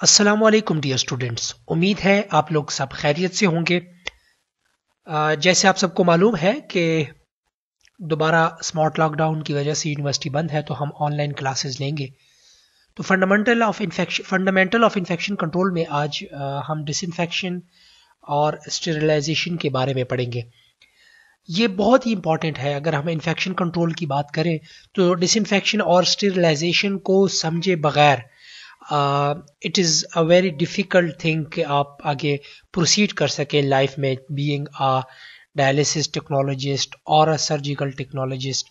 अस्सलाम वालेकुम dear students उम्मीद है आप लोग सब खैरियत से होंगे। जैसे आप सबको मालूम है कि दोबारा स्मार्ट लॉकडाउन की वजह से यूनिवर्सिटी बंद है तो हम ऑनलाइन क्लासेस लेंगे। तो fundamental of infection fundamental of infection control में आज हम डिसइंफेक्शन और स्टेरिलाइजेशन के बारे में पढ़ेंगे। ये बहुत ही इंपॉर्टेंट है। अगर हम इन्फेक्शन कंट्रोल की बात करें तो डिसइंफेक्शन और स्टेरिलाइजेशन को समझे बगैर it is a very difficult thing कि आप आगे प्रोसीड कर सकें लाइफ में बीइंग अ डायलिसिस टेक्नोलॉजिस्ट और अ सर्जिकल टेक्नोलॉजिस्ट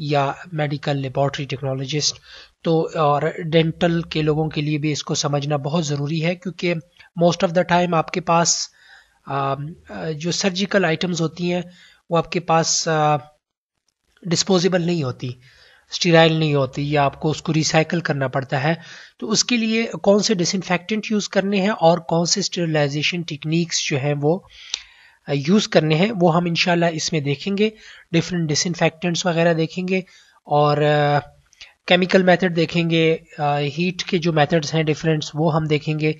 या मेडिकल लेबॉर्ट्री टेक्नोलॉजिस्ट तो और डेंटल के लोगों के लिए भी इसको समझना बहुत ज़रूरी है क्योंकि मोस्ट ऑफ़ द टाइम आपके पास जो सर्जिकल आइटम्स होती हैं, वो आपके पास डिस्पोजेबल नहीं होती। स्टीराइल नहीं होती, या आपको उसको रिसाइकल करना पड़ता है तो उसके लिए कौन से डिसइनफेक्टेंट यूज़ करने हैं और कौन से स्टेरिलाइजेशन टेक्निक्स जो हैं वो यूज़ करने हैं, वो हम इनशाला इसमें देखेंगे डिफरेंट डिसइनफेक्टेंट्स वगैरह देखेंगे, और केमिकल मेथड देखेंगे हीट के जो मेथड्स हैं डिफरेंट्स वो हम देखेंगे,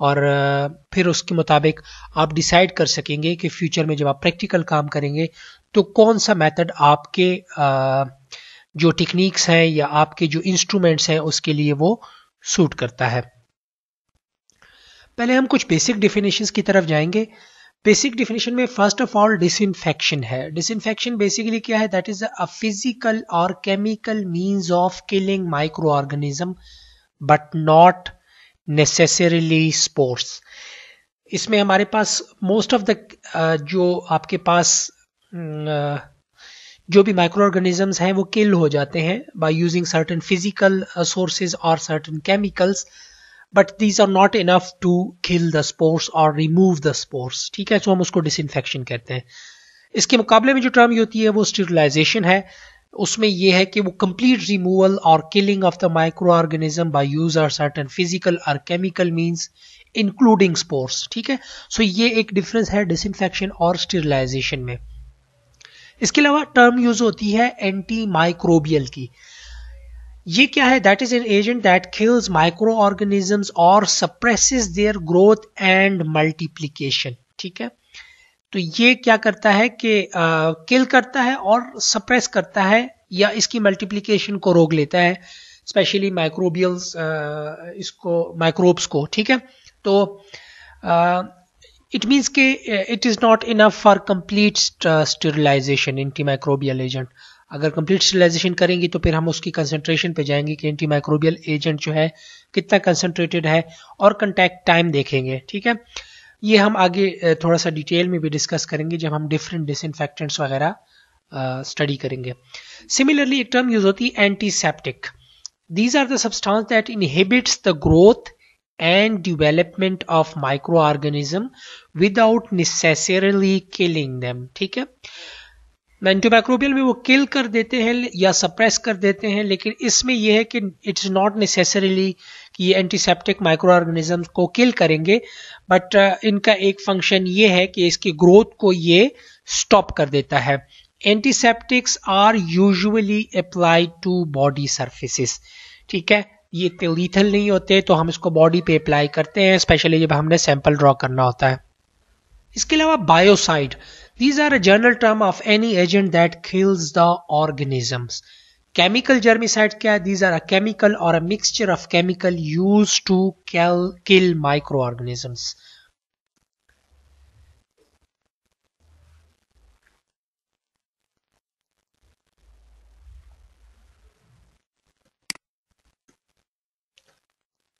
और फिर उसके मुताबिक आप डिसाइड कर सकेंगे कि फ्यूचर में जब आप प्रैक्टिकल काम करेंगे तो कौन सा मेथड आपके जो टेक्निक्स हैं या आपके जो इंस्ट्रूमेंट्स हैं उसके लिए वो सूट करता है। पहले हम कुछ बेसिक डिफिनेशन की तरफ़ जाएँगे। बेसिक डिफिनेशन में फ़र्स्ट ऑफ़ ऑल डिसइंफेक्शन है। डिसइंफेक्शन बेसिकली क्या है? दैट इज़ अ फ़िज़िकल और chemical means of killing microorganism but not necessarily spores इसमें हमारे पास मोस्ट ऑफ़ द जो आपके पास uh, जो भी माइक्रो ऑर्गेनिजम्स हैं, वो किल हो जाते हैं by using certain physical sources और certain chemicals but these are not enough to kill the spores और रिमूव द स्पोर्स ठीक है? तो हम उसको डिसइंफेक्शन कहते हैं। इसके मुकाबले में जो टर्म होती है, वो स्टीरिलाइजेशन है। उसमें यह है कि वो कंप्लीट रिमूवल और killing of the microorganism by use or certain physical और केमिकल मींस इंक्लूडिंग स्पोर्स ठीक है? सो so ये एक डिफरेंस है डिसइंफेक्शन और स्टीरिलाइजेशन में। इसके अलावा टर्म यूज़ होती है एंटी माइक्रोबियल की। ये क्या है? That is an agent that kills microorganisms और suppresses their growth and multiplication ठीक है? तो ये क्या करता है कि किल uh, करता है और सप्रेस करता है या इसकी मल्टीप्लीकेशन को रोक लेता है स्पेशली माइक्रोबियल्स uh, इसको माइक्रोब्स को। ठीक है? तो it means कि it is not enough for complete sterilization, antimicrobial agent. अगर कंप्लीट स्टेरिलाइजेशन करेंगे तो फिर हम उसकी कंसंट्रेशन पे जाएँगे कि एंटीमाइक्रोबियल एजेंट जो है, कितना कंसंट्रेटेड है और कंटैक्ट टाइम देखेंगे, ठीक है? ये हम आगे थोड़ा सा डिटेल में भी डिस्कस करेंगे जब हम डिफरेंट डिसइनफेक्टेंट्स वगैरह स्टडी करेंगे। सिमिलरली एक टर्म यूज़ होती है antiseptic these are the substance that inhibits the growth and development of microorganism without necessarily killing them. ठीक है? एंटीमाइक्रोबियल में वो किल कर देते हैं या सप्रेस कर देते हैं लेकिन इसमें यह है कि इट्स नॉट नेसेसरीली कि ये एंटीसेप्टिक माइक्रो ऑर्गेनिज्म को किल करेंगे बट uh, इनका एक फ़ंक्शन ये है कि इसकी ग्रोथ को ये स्टॉप कर देता है। Antiseptics are usually applied to body surfaces ठीक है? ये इतने लीथल नहीं होते तो हम इसको बॉडी पे अप्लाई करते हैं स्पेशली जब हमने सैंपल ड्रॉ करना होता है। इसके अलावा biocide these are a general term of any agent that kills the organisms chemical germicide क्या है? दीज आर अ केमिकल और a mixture of chemical used to kill microorganisms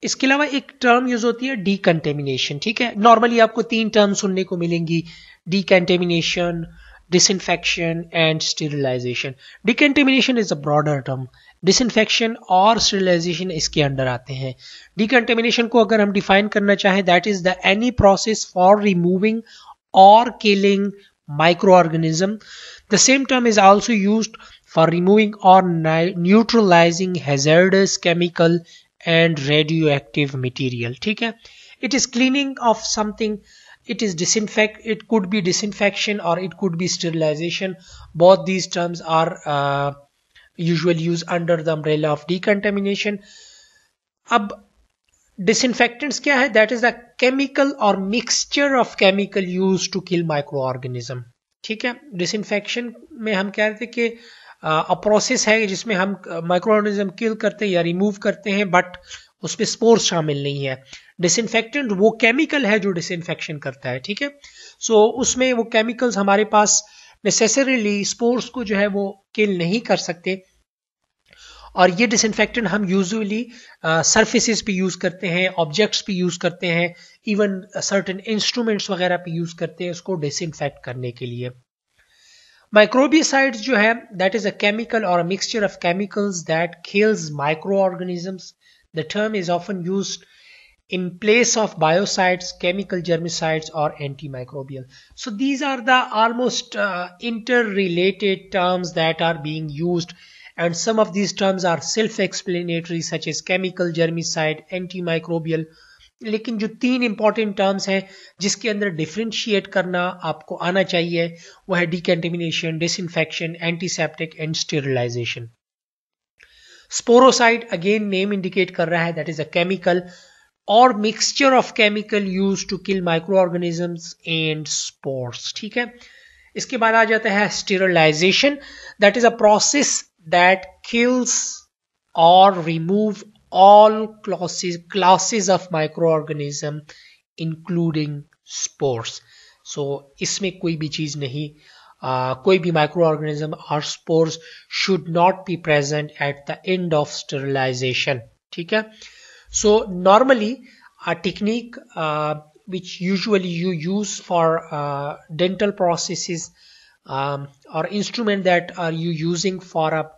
इसके अलावा एक टर्म यूज़ होती है डीकंटेमिनेशन ठीक है? नॉर्मली आपको तीन टर्म सुनने को मिलेंगी decontamination disinfection and sterilization decontamination is a broader term disinfection और स्टेरिलाइजेशन इसके अंडर आते हैं। डीकंटेमिनेशन को अगर हम डिफाइन करना चाहें that is the any process for removing और killing micro microorganism. The same term is also used for removing or neutralizing hazardous chemical and radioactive material ठीक है? It is cleaning of something it is disinfect it could be disinfection और it could be sterilization both these terms are usual use under the umbrella of decontamination अब disinfectants क्या है? That is the chemical और mixture of chemical used to kill microorganism ठीक है? Disinfection में हम कह रहे थे कि अ प्रोसेस है जिसमें हम माइक्रो ऑर्गेनिज्म किल करते हैं या रिमूव करते हैं बट उसमें स्पोर्स शामिल नहीं है। डिसइनफेक्टेंट वो केमिकल है जो डिसइनफेक्शन करता है ठीक है? सो so, उसमें वो केमिकल्स हमारे पास नेसेसरीली स्पोर्स को जो है वो किल नहीं कर सकते। और ये डिसइनफेक्टेंट हम यूजुअली सरफेसेस पे यूज़ करते हैं ऑब्जेक्ट्स पे यूज़ करते हैं इवन सर्टेन इंस्ट्रूमेंट्स वगैरह पे यूज़ करते हैं उसको डिसइनफेक्ट करने के लिए। माइक्रोबियसाइड्स जो है दैट इज अ केमिकल और mixture of chemicals that kills microorganisms the term is often used in place of biocides, chemical germicides, or antimicrobial. So these are the almost uh, interrelated terms that are being used and some of these terms are self-explanatory such as chemical germicide antimicrobial लेकिन जो तीन important terms हैं, जिसके अंदर differentiate करना आपको आना चाहिए, वो है decontamination disinfection antiseptic and sterilization sporocide again name indicate कर रहा है दैट इज़ अ केमिकल और mixture of chemical used to kill microorganisms and spores ठीक है? इसके बाद आ जाता है sterilization that is a process that kills और remove all classes classes of microorganism including spores so इसमें कोई भी चीज़ नहीं uh, कोई भी microorganism or spores should not be present at the end of sterilization ठीक है so normally a technique uh, which usually you use for uh, dental processes um, or instrument that are you using for a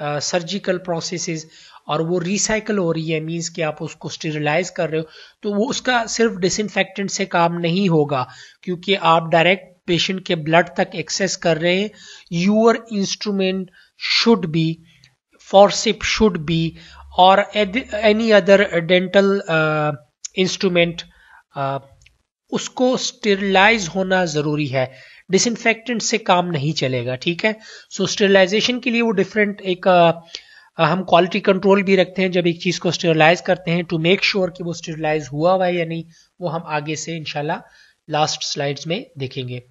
surgical uh, processes और वो recycle हो रही है means कि आप उसको स्टेरिलाइज कर रहे हो तो वो उसका सिर्फ़ डिसइनफेक्टेंट से काम नहीं होगा क्योंकि आप डायरेक्ट पेशेंट के ब्लड तक एक्सेस कर रहे हैं। Your instrument should be forcep should be और एनी अदर डेंटल इंस्ट्रूमेंट उसको स्टेरिलाइज होना ज़रूरी है। डिसइनफेक्टेंट से काम नहीं चलेगा ठीक है? सो so, स्टेरिलाइजेशन के लिए वो डिफरेंट एक आ, हम क्वालिटी कंट्रोल भी रखते हैं, जब एक चीज़ को स्टेरलाइज करते हैं टू मेक श्योर कि वो स्टेरलाइज हुआ हुआ है या नहीं, वो हम आगे से इनशाला लास्ट स्लाइड्स में देखेंगे।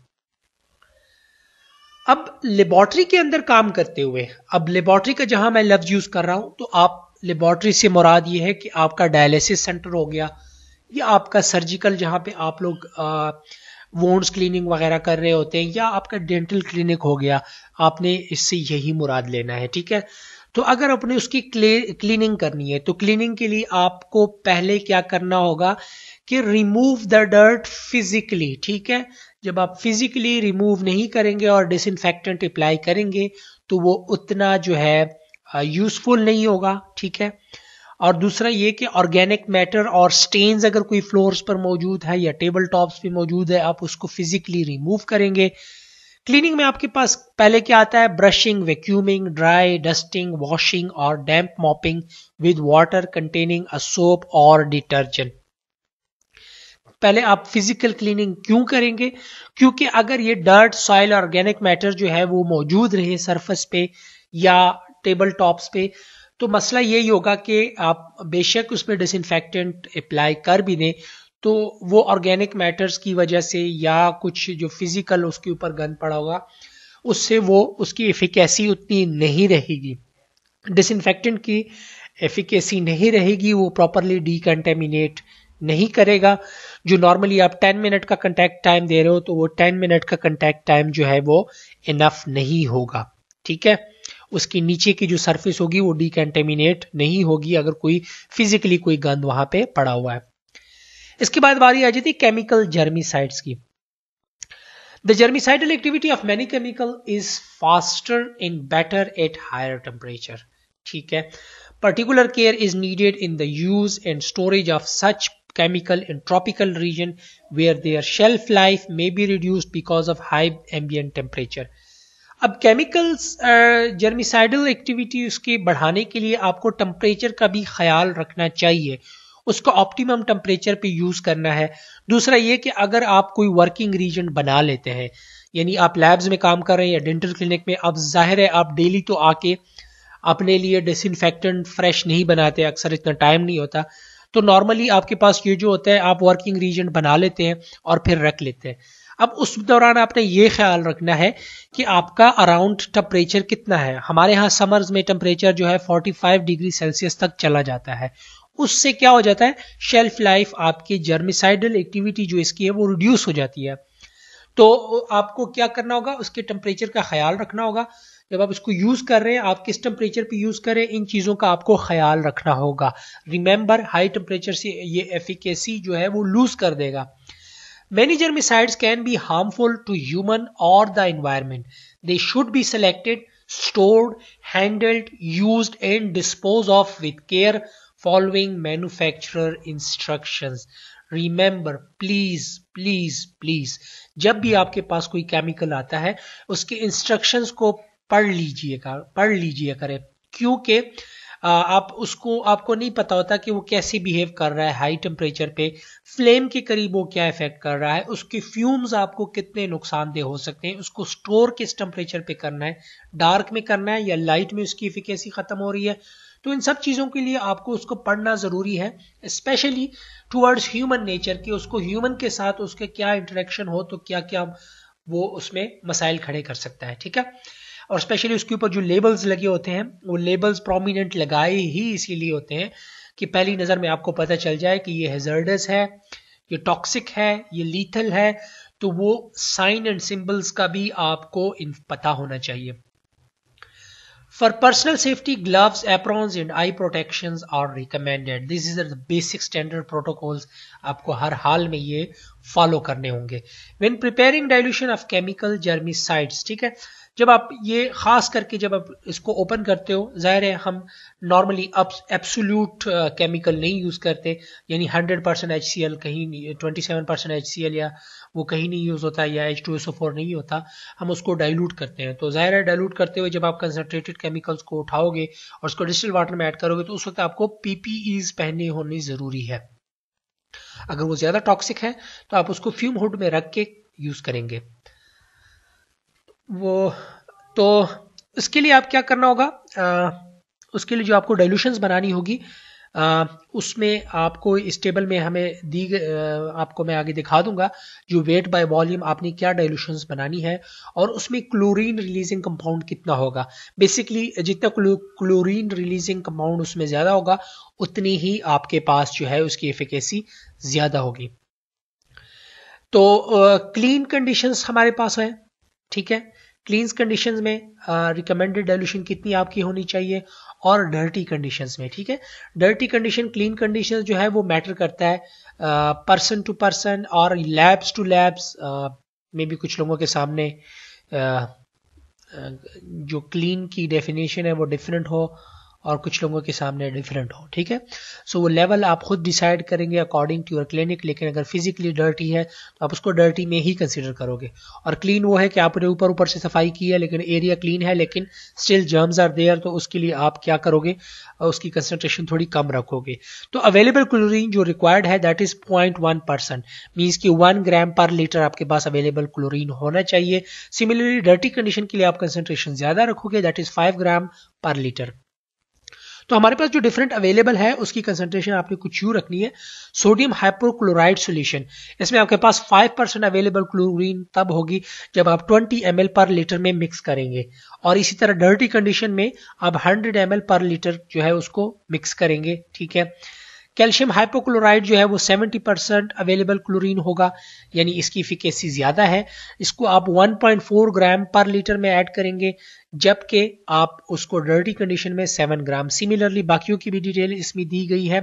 अब लेबोरेटरी के अंदर काम करते हुए, अब लेबोरेटरी का जहाँ मैं लफ्ज यूज़ कर रहा हूँ तो आप लेबोरेटरी से मुराद ये है कि आपका डायलिसिस सेंटर हो गया, या आपका सर्जिकल जहाँ पे आप लोग वोन्स क्लीनिंग वगैरह कर रहे होते हैं, या आपका डेंटल क्लिनिक हो गया, आपने इससे यही मुराद लेना है, ठीक है? तो अगर अपने उसकी क्लीनिंग करनी है तो क्लीनिंग के लिए आपको पहले क्या करना होगा कि रिमूव द डर्ट फिजिकली ठीक है? जब आप फिजिकली रिमूव नहीं करेंगे और डिसइनफेक्टेंट अप्लाई करेंगे तो वो उतना जो है यूजफुल नहीं होगा, ठीक है? और दूसरा ये कि ऑर्गेनिक मैटर और स्टेन्स अगर कोई फ्लोर्स पर मौजूद है या टेबल टॉप्स पे मौजूद है, आप उसको फिजिकली रिमूव करेंगे क्लीनिंग में आपके पास पहले क्या आता है? Brushing vacuuming dry dusting washing और damp mopping with water containing a soap और डिटर्जेंट पहले आप फ़िज़िकल क्लीनिंग क्यों करेंगे? क्योंकि अगर ये डर्ट सॉइल ऑर्गेनिक मैटर जो है वो मौजूद रहे सरफेस पे या टेबल टॉप्स पे तो मसला यही होगा कि आप बेशक उसमें डिसइनफेक्टेंट अप्लाई कर भी दें तो वो ऑर्गेनिक मैटर्स की वजह से या कुछ जो फ़िज़िकल उसके ऊपर गंद पड़ा होगा, उससे वो, उसकी एफिकेसी उतनी नहीं रहेगी। डिसइनफेक्टेंट की एफिकेसी नहीं रहेगी, वो प्रॉपरली डीकंटेमिनेट नहीं करेगा। जो नॉर्मली आप 10 मिनट का कंटेक्ट टाइम दे रहे हो तो वो 10 मिनट का कंटेक्ट टाइम जो है वो इनफ नहीं होगा। ठीक है? उसके नीचे की जो सरफेस होगी, वो डिकंटेमिनेट नहीं होगी, अगर कोई फिजिकली कोई गंद वहाँ पे पड़ा हुआ है। इसके बाद बारी आ जाती केमिकल जर्मिसाइड्स की। The germicidal activity of many chemical is faster in better at higher temperature ठीक है? Particular care is needed in the use and storage of such chemical in tropical region where their shelf life may be reduced because of high ambient temperature. अब chemicals germicidal activity उसके बढ़ाने के लिए आपको temperature का भी ख्याल रखना चाहिए। उसको ऑप्टिमम टेम्परेचर पे यूज़ करना है। दूसरा ये कि अगर आप कोई वर्किंग रीजन बना लेते हैं, यानी आप लैब्स में काम कर रहे हैं या डेंटल क्लिनिक में, अब ज़ाहिर है आप डेली तो आके अपने लिए डिसइनफेक्टेंट फ्रेश नहीं बनाते, अक्सर इतना टाइम नहीं होता। तो नॉर्मली आपके पास ये जो होता है, आप वर्किंग रीजन बना लेते हैं और फिर रख लेते हैं। अब उस दौरान आपने ये ख्याल रखना है कि आपका अराउंड टेम्परेचर कितना है। हमारे यहाँ समर्स में टेम्परेचर जो है 45 डिग्री सेल्सियस तक चला जाता है। उससे क्या हो जाता है? शेल्फ लाइफ आपकी जर्मिसाइडल एक्टिविटी जो इसकी है वो रिड्यूस हो जाती है। तो आपको क्या करना होगा? उसके टेम्परेचर का ख्याल रखना होगा। जब आप इसको यूज़ कर रहे हैं आप किस टेम्परेचर पे यूज़ करें इन चीज़ों का आपको ख्याल रखना होगा। रिमेंबर हाई टेम्परेचर से ये एफिकेसी जो है वो लूज कर देगा। Many germicides can be harmful to human or the environment. They should be selected, stored, handled, used and disposed of with care following manufacturer instructions. Remember please please please जब भी आपके पास कोई chemical आता है, उसके instructions को पढ़ लीजिएगा पढ़ लीजिए करें क्योंकि आप उसको, आपको नहीं पता होता कि वो कैसे बिहेव कर रहा है हाई टेम्परेचर पे फ्लेम के करीब वो क्या इफ़ेक्ट कर रहा है, उसके फ्यूम्स आपको कितने नुकसानदेह हो सकते हैं, उसको स्टोर किस टेम्परेचर पे करना है डार्क में करना है या लाइट में उसकी इफिकेसी खत्म हो रही है तो इन सब चीज़ों के लिए आपको उसको पढ़ना ज़रूरी है स्पेशली टूवर्ड्स ह्यूमन नेचर की उसको ह्यूमन के साथ उसके क्या इंटरेक्शन हो तो क्या क्या वो उसमें मसाइल खड़े कर सकता है, ठीक है? और स्पेशली उसके ऊपर जो लेबल्स लगे होते हैं, वो लेबल्स प्रोमिनेंट लगाए ही इसीलिए होते हैं कि पहली नज़र में आपको पता चल जाए कि ये हेजर्डस है, ये टॉक्सिक है, ये लीथल है तो वो साइन एंड सिंबल्स का भी आपको पता होना चाहिए। For personal safety gloves aprons and eye protection are recommended this is the basic standard protocols आपको हर हाल में ये फॉलो करने होंगे. When preparing dilution of chemical germicides ठीक है? जब आप ये खास करके जब आप इसको ओपन करते हो, ज़ाहिर है हम नॉर्मली एब्सोल्यूट केमिकल नहीं यूज़ करते, यानी 100 परसेंट एल कहीं 27 परसेंट एल या वो कहीं नहीं यूज़ होता या एच टू नहीं होता, हम उसको डाइल्यूट करते हैं। तो ज़ाहिर है डाइल्यूट करते हुए जब आप कंसनट्रेटेड केमिकल्स को उठाओगे और उसको डिस्टिल वाटर में ऐड करोगे तो उस वक्त आपको पीपीईज पहनने होनी ज़रूरी है। अगर वो ज़्यादा टॉक्सिक है तो आप उसको फ्यूम हुड में रख के यूज़ करेंगे। वो तो इसके लिए आप क्या करना होगा? आ, उसके लिए जो आपको डाइल्यूशंस बनानी होगी आ, उसमें आपको इस टेबल में हमें दी आपको मैं आगे दिखा दूँगा जो वेट बाय वॉल्यूम आपने क्या डाइल्यूशंस बनानी है और उसमें क्लोरीन रिलीजिंग कंपाउंड कितना होगा। बेसिकली जितना क्लोरीन रिलीजिंग कंपाउंड उसमें ज़्यादा होगा उतनी ही आपके पास जो है उसकी एफिकेसी ज़्यादा होगी। तो क्लीन कंडीशंस हमारे पास है ठीक है? क्लीन्स कंडीशंस में रिकमेंडेड डाइल्यूशन कितनी आपकी होनी चाहिए और डर्टी कंडीशन में ठीक है? डर्टी कंडीशन क्लीन कंडीशन जो है वो मैटर करता है पर्सन टू पर्सन और लैब्स टू लैब्स में भी कुछ लोगों के सामने uh, जो क्लीन की डेफिनेशन है वो डिफरेंट हो और कुछ लोगों के सामने डिफरेंट हो ठीक है? सो so, वो लेवल आप खुद डिसाइड करेंगे अकॉर्डिंग टू योर क्लिनिक लेकिन अगर फिजिकली डर्टी है तो आप उसको डर्टी में ही कंसिडर करोगे। और क्लीन वो है कि आपने ऊपर ऊपर से सफ़ाई की है लेकिन एरिया क्लीन है लेकिन स्टिल जर्म्स आर देयर तो उसके लिए आप क्या करोगे? उसकी कंसेंट्रेशन थोड़ी कम रखोगे। तो अवेलेबल क्लोरीन जो रिक्वायर्ड है that is point one percent means की वन ग्राम पर लीटर आपके पास अवेलेबल क्लोरीन होना चाहिए। सिमिलरली डर्टी कंडीशन के लिए आप कंसेंट्रेशन ज़्यादा रखोगे दैट इज़ फाइव ग्राम पर लीटर तो हमारे पास जो डिफरेंट अवेलेबल है, उसकी कंसेंट्रेशन आपने कुछ यू रखनी है। सोडियम हाइपोक्लोराइड सोल्यूशन इसमें आपके पास 5 परसेंट अवेलेबल क्लोरीन तब होगी जब आप 20 एम पर लीटर में मिक्स करेंगे। और इसी तरह डर्टी कंडीशन में आप 100 एम पर लीटर जो है उसको मिक्स करेंगे। ठीक है? कैल्शियम हाइपोक्लोराइड जो है वो 70 परसेंट अवेलेबल क्लोरीन होगा, यानी इसकी इफिकेसी ज़्यादा है। इसको आप 1.4 ग्राम पर लीटर में ऐड करेंगे, जबकि आप उसको डर्टी कंडीशन में 7 ग्राम। सिमिलरली बाकियों की भी डिटेल इसमें दी गई है।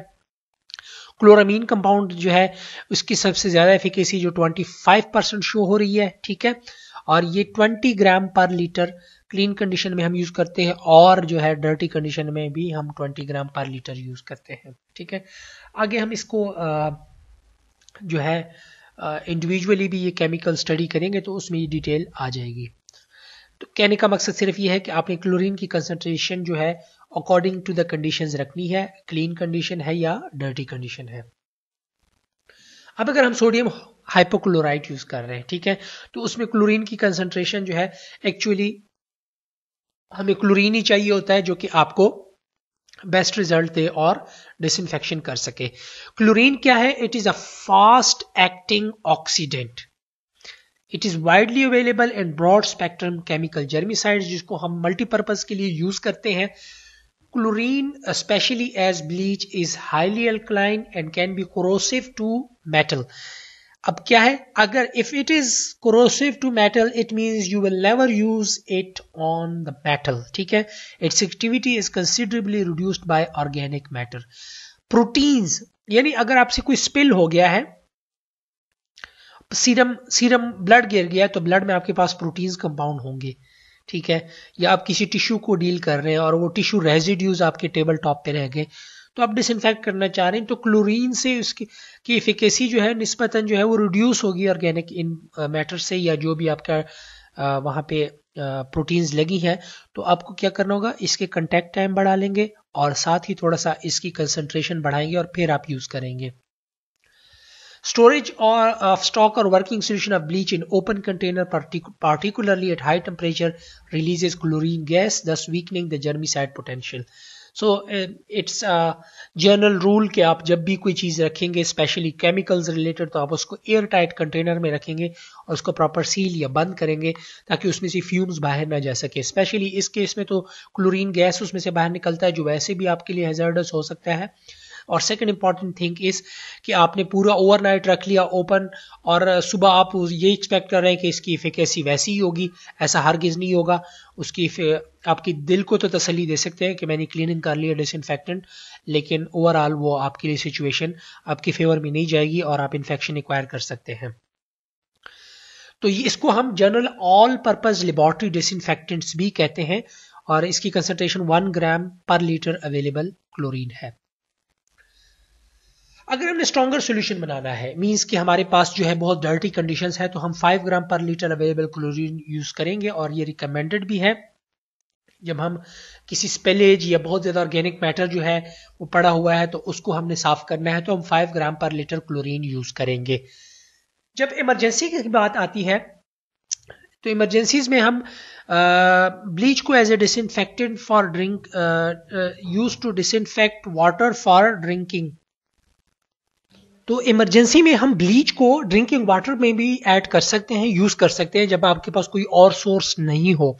क्लोरामीन कंपाउंड जो है, उसकी सबसे ज़्यादा एफिकेसी जो 25 परसेंट शो हो रही है, ठीक है? और ये 20 ग्राम पर लीटर क्लीन कंडीशन में हम यूज़ करते हैं और जो है डर्टी कंडीशन में भी हम 20 ग्राम पर लीटर यूज़ करते हैं, ठीक है? आगे हम इसको जो है इंडिविजुअली भी ये केमिकल स्टडी करेंगे तो उसमें ये डिटेल आ जाएगी। तो कहने का मकसद सिर्फ़ ये है कि आपने क्लोरीन की कंसेंट्रेशन जो है अकॉर्डिंग टू द कंडीशंस रखनी है क्लीन कंडीशन है या डर्टी कंडीशन है। अब अगर हम सोडियम हाइपोक्लोराइड यूज़ कर रहे हैं, ठीक है? तो उसमें क्लोरीन की कंसेंट्रेशन जो है एक्चुअली हमें क्लोरीन ही चाहिए होता है जो कि आपको बेस्ट रिज़ल्ट दे और डिसइंफेक्शन कर सके। क्लोरीन क्या है? It is a fast acting oxidant it is widely available in broad spectrum chemical germicide जिसको हम मल्टीपर्पज के लिए यूज़ करते हैं। Chlorine specially as bleach is highly alkaline and can be corrosive to metal अब क्या है? अगर if it is corrosive to metal it means you will never use it on the metal ठीक है? Its activity is considerably reduced by organic matter proteins यानी अगर आपसे कोई स्पिल हो गया है सीरम सीरम ब्लड गिर गया तो ब्लड में आपके पास प्रोटीन्स कंपाउंड होंगे। ठीक है? या आप किसी टिश्यू को डील कर रहे हैं और वो टिश्यू रेजिड्यूज आपके टेबल टॉप पे रह गए तो आप डिसइंफेक्ट करना चाह रहे हैं तो क्लोरीन से उसकी की इफिकेसी जो है निस्बतन जो है वो रिड्यूस होगी ऑर्गेनिक इन मैटर से या जो भी आपका uh, वहाँ पे प्रोटीन्स uh, लगी हैं तो आपको क्या करना होगा इसके कंटेक्ट टाइम बढ़ा लेंगे और साथ ही थोड़ा सा इसकी कंसंट्रेशन बढ़ाएँगे और फिर आप यूज़ करेंगे Storage or of stock or working solution of bleach in open container, partic particularly at high temperature, releases chlorine gas, thus weakening the germicide potential. So it's general rule कि आप जब भी कोई चीज़ रखेंगे स्पेशली केमिकल्स रिलेटेड तो आप उसको एयर टाइट कंटेनर में रखेंगे और उसको प्रॉपर सील या बंद करेंगे ताकि उसमें से फ्यूम्स बाहर ना जा सके। स्पेशली इस केस में तो क्लोरीन गैस उसमें से बाहर निकलता है, जो वैसे भी आपके लिए हेजर्डस हो सकता है। और सेकंड इंपॉर्टेंट थिंग इज़ कि आपने पूरा ओवरनाइट रख लिया ओपन और सुबह आप ये एक्सपेक्ट कर रहे हैं कि इसकी इफिकेसी वैसी ही होगी, ऐसा हरगिज नहीं होगा। उसकी आपकी दिल को तो तसली दे सकते हैं कि मैंने क्लीनिंग कर लिया डिसइनफेक्टेंट लेकिन ओवरऑल वो आपके लिए सिचुएशन आपकी फेवर में नहीं जाएगी और आप इन्फेक्शन एक्वायर कर सकते हैं। तो इसको हम general all purpose laboratory disinfectants भी कहते हैं और इसकी कंसंट्रेशन वन ग्राम पर लीटर अवेलेबल क्लोरीन है। अगर हमें स्ट्रॉगर सोल्यूशन बनाना है मींस कि हमारे पास जो है बहुत डर्टी कंडीशंस है तो हम 5 ग्राम पर लीटर अवेलेबल क्लोरीन यूज़ करेंगे और ये रिकमेंडेड भी है। जब हम किसी स्पेलेज या बहुत ज़्यादा ऑर्गेनिक मैटर जो है, वो पड़ा हुआ है तो उसको हमने साफ़ करना है तो हम 5 ग्राम पर लीटर क्लोरीन यूज़ करेंगे। जब इमरजेंसी की बात आती है तो इमरजेंसीज में हम ब्लीच को as a disinfectant for drink use to disinfect water for drinking तो इमरजेंसी में हम ब्लीच को ड्रिंकिंग वाटर में भी ऐड कर सकते हैं यूज़ कर सकते हैं जब आपके पास कोई और सोर्स नहीं हो।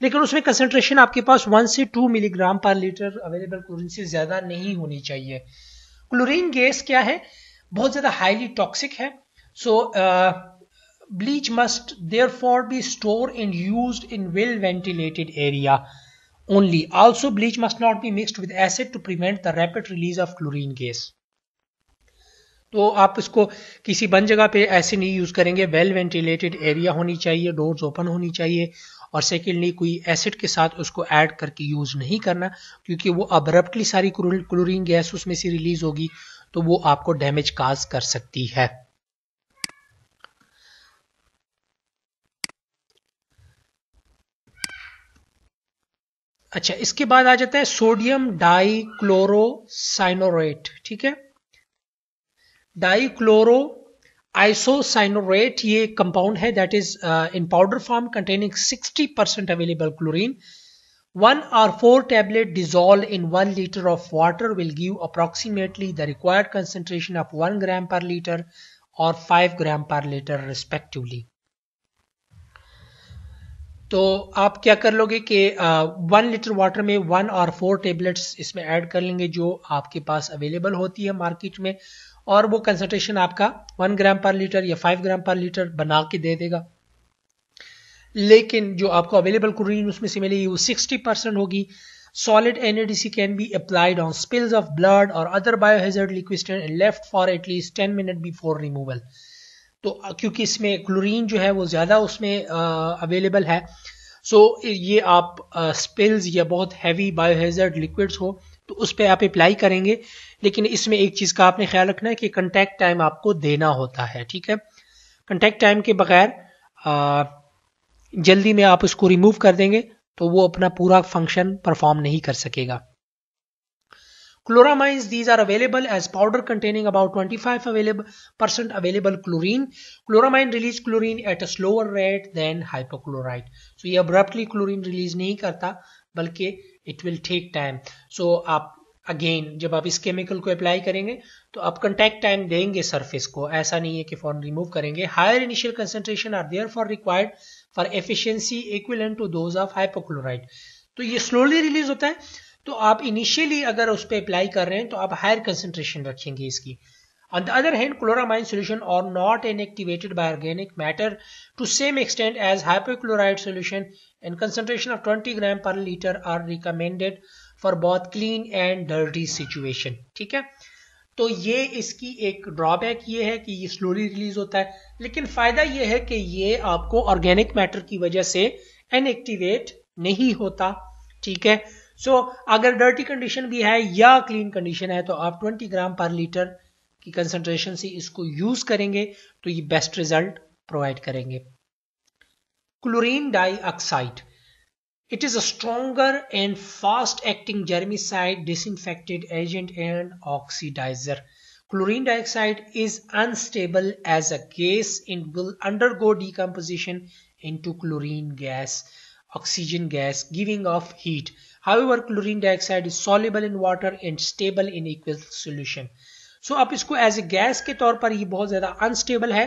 लेकिन उसमें कंसेंट्रेशन आपके पास वन से two milligram per litre available chlorine से ज़्यादा नहीं होनी चाहिए। क्लोरीन गैस क्या है? बहुत ज़्यादा हाईली टॉक्सिक है। So bleach must therefore be store and use in well ventilated area only also bleach must not be mixed with acid to prevent the rapid release of chlorine gas तो आप इसको किसी बंद जगह पे ऐसे नहीं यूज़ करेंगे। वेल वेंटिलेटेड एरिया होनी चाहिए डोर्स ओपन होनी चाहिए और सेकेंडली कोई एसिड के साथ उसको ऐड करके यूज़ नहीं करना क्योंकि वो अबरप्टली सारी क्लोरीन गैस उसमें से रिलीज़ होगी तो वो आपको डैमेज काज कर सकती है। अच्छा इसके बाद आ जाता है सोडियम डाई क्लोरोसाइनोरेट ठीक है? डाइक्लोरो आइसोसाइनोरेट ये कंपाउंड है that is in powder form containing 60 percent available chlorine one or four tablet dissolve in one litre of water will give approximately the required concentration of one gram per litre और five gram पर litre respectively तो आप क्या कर लोगे कि one litre water में one और फोर टेबलेट्स इसमें ऐड कर लेंगे जो आपके पास अवेलेबल होती है मार्केट में। और वो कंसंट्रेशन आपका वन ग्राम पर लीटर या फाइव ग्राम पर लीटर बना के दे देगा। लेकिन जो आपको अवेलेबल क्लोरीन उसमें से मिलेगी वो सिक्सटी परसेंट होगी। Solid NADC can be applied on spills of blood or other biohazard liquids and left for at least 10 minutes तो क्योंकि इसमें क्लोरीन जो है वो ज़्यादा उसमें अवेलेबल है। सो so, ये आप स्पिल्स या बहुत हैवी बायोहेजर्ड लिक्विड्स हो तो उस पर आप अप्लाई करेंगे। लेकिन इसमें एक चीज़ का आपने ख्याल रखना है कि कंटेक्ट टाइम आपको देना होता है, ठीक है? कंटेक्ट टाइम के बगैर जल्दी में आप उसको रिमूव कर देंगे तो वो अपना पूरा फ़ंक्शन परफॉर्म नहीं कर सकेगा। Chloramines these are available as powder containing about 25 available percent available chlorine chloramine release chlorine at a slower rate than hypochlorite so ये अब्रप्टली क्लोरीन रिलीज़ नहीं करता। बल्कि it will take time so आप again जब आप इस chemical को apply करेंगे तो आप कंटेक्ट टाइम देंगे सरफेस को। ऐसा नहीं है कि फॉरन रिमूव करेंगे। Higher initial concentration are therefore required for efficiency equivalent to those of hypochlorite तो ये स्लोली रिलीज़ होता है। तो आप इनिशियली अगर उस पर अप्लाई कर रहे हैं तो आप हायर कंसेंट्रेशन रखेंगे इसकी। On On the other hand, chloramine solution are not inactivated by organic matter to same extent as hypochlorite solution and concentration of 20 gram per liter are recommended for both clean and dirty situation. ठीक है? तो ये इसकी एक drawback ये है कि ये स्लोली रिलीज़ होता है। लेकिन फ़ायदा ये है कि ये आपको ऑर्गेनिक मैटर की वजह से इनएक्टिवेट नहीं होता। ठीक है? सो so, अगर डर्टी कंडीशन भी है या क्लीन कंडीशन है तो आप 20 ग्राम पर लीटर की कंसंट्रेशन से इसको यूज़ करेंगे तो ये बेस्ट रिज़ल्ट प्रोवाइड करेंगे। Chlorine dioxide It is a stronger and fast acting germicide, disinfected agent and oxidizer. Chlorine dioxide is unstable as a gas and will undergo decomposition into chlorine gas. oxygen gas giving off heat. However, chlorine dioxide is soluble in water and stable in aqueous solution. So आप इसको as a gas के तौर पर ये बहुत ज्यादा unstable है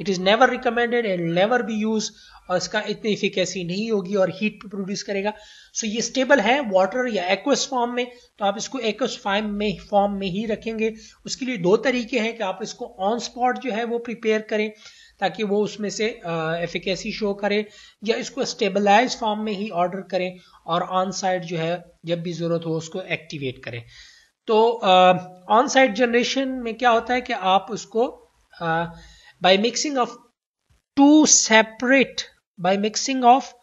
it is never recommended and never be use और इसका इतनी इफिकेसी नहीं होगी और हीट प्रोड्यूस करेगा। सो so ये स्टेबल है वाटर या एक्वस फॉर्म में तो आप इसको एक्वस फॉर्म में फॉर्म में ही रखेंगे। उसके लिए दो तरीके हैं कि आप इसको ऑन स्पॉट जो है वो प्रिपेयर करें, ताकि वो उसमें से एफिकेसी शो करे, या इसको स्टेबलाइज फॉर्म में ही ऑर्डर करें और ऑन साइड जो है, जब भी ज़रूरत हो उसको एक्टिवेट करें। तो ऑन साइड जनरेशन में क्या होता है कि आप उसको by mixing of two separate by mixing of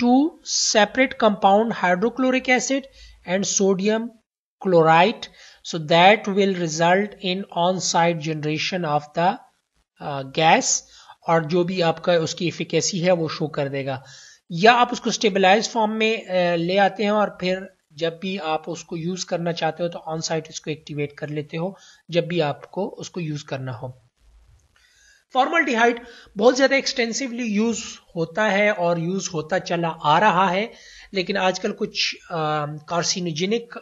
two separate compound hydrochloric acid and sodium chloride. So that will result in on-site generation of the gas और जो भी आपका उसकी इफिकेसी है वो शो कर देगा। या आप उसको स्टेबलाइज फॉर्म में ले आते हैं और फिर जब भी आप उसको यूज़ करना चाहते हो तो ऑन साइट इसको एक्टिवेट कर लेते हो, जब भी आपको उसको यूज़ करना हो। फॉर्मल बहुत ज़्यादा एक्सटेंसिवली यूज़ होता है और यूज़ होता चला आ रहा है लेकिन आजकल कुछ कार्सिनोजेनिक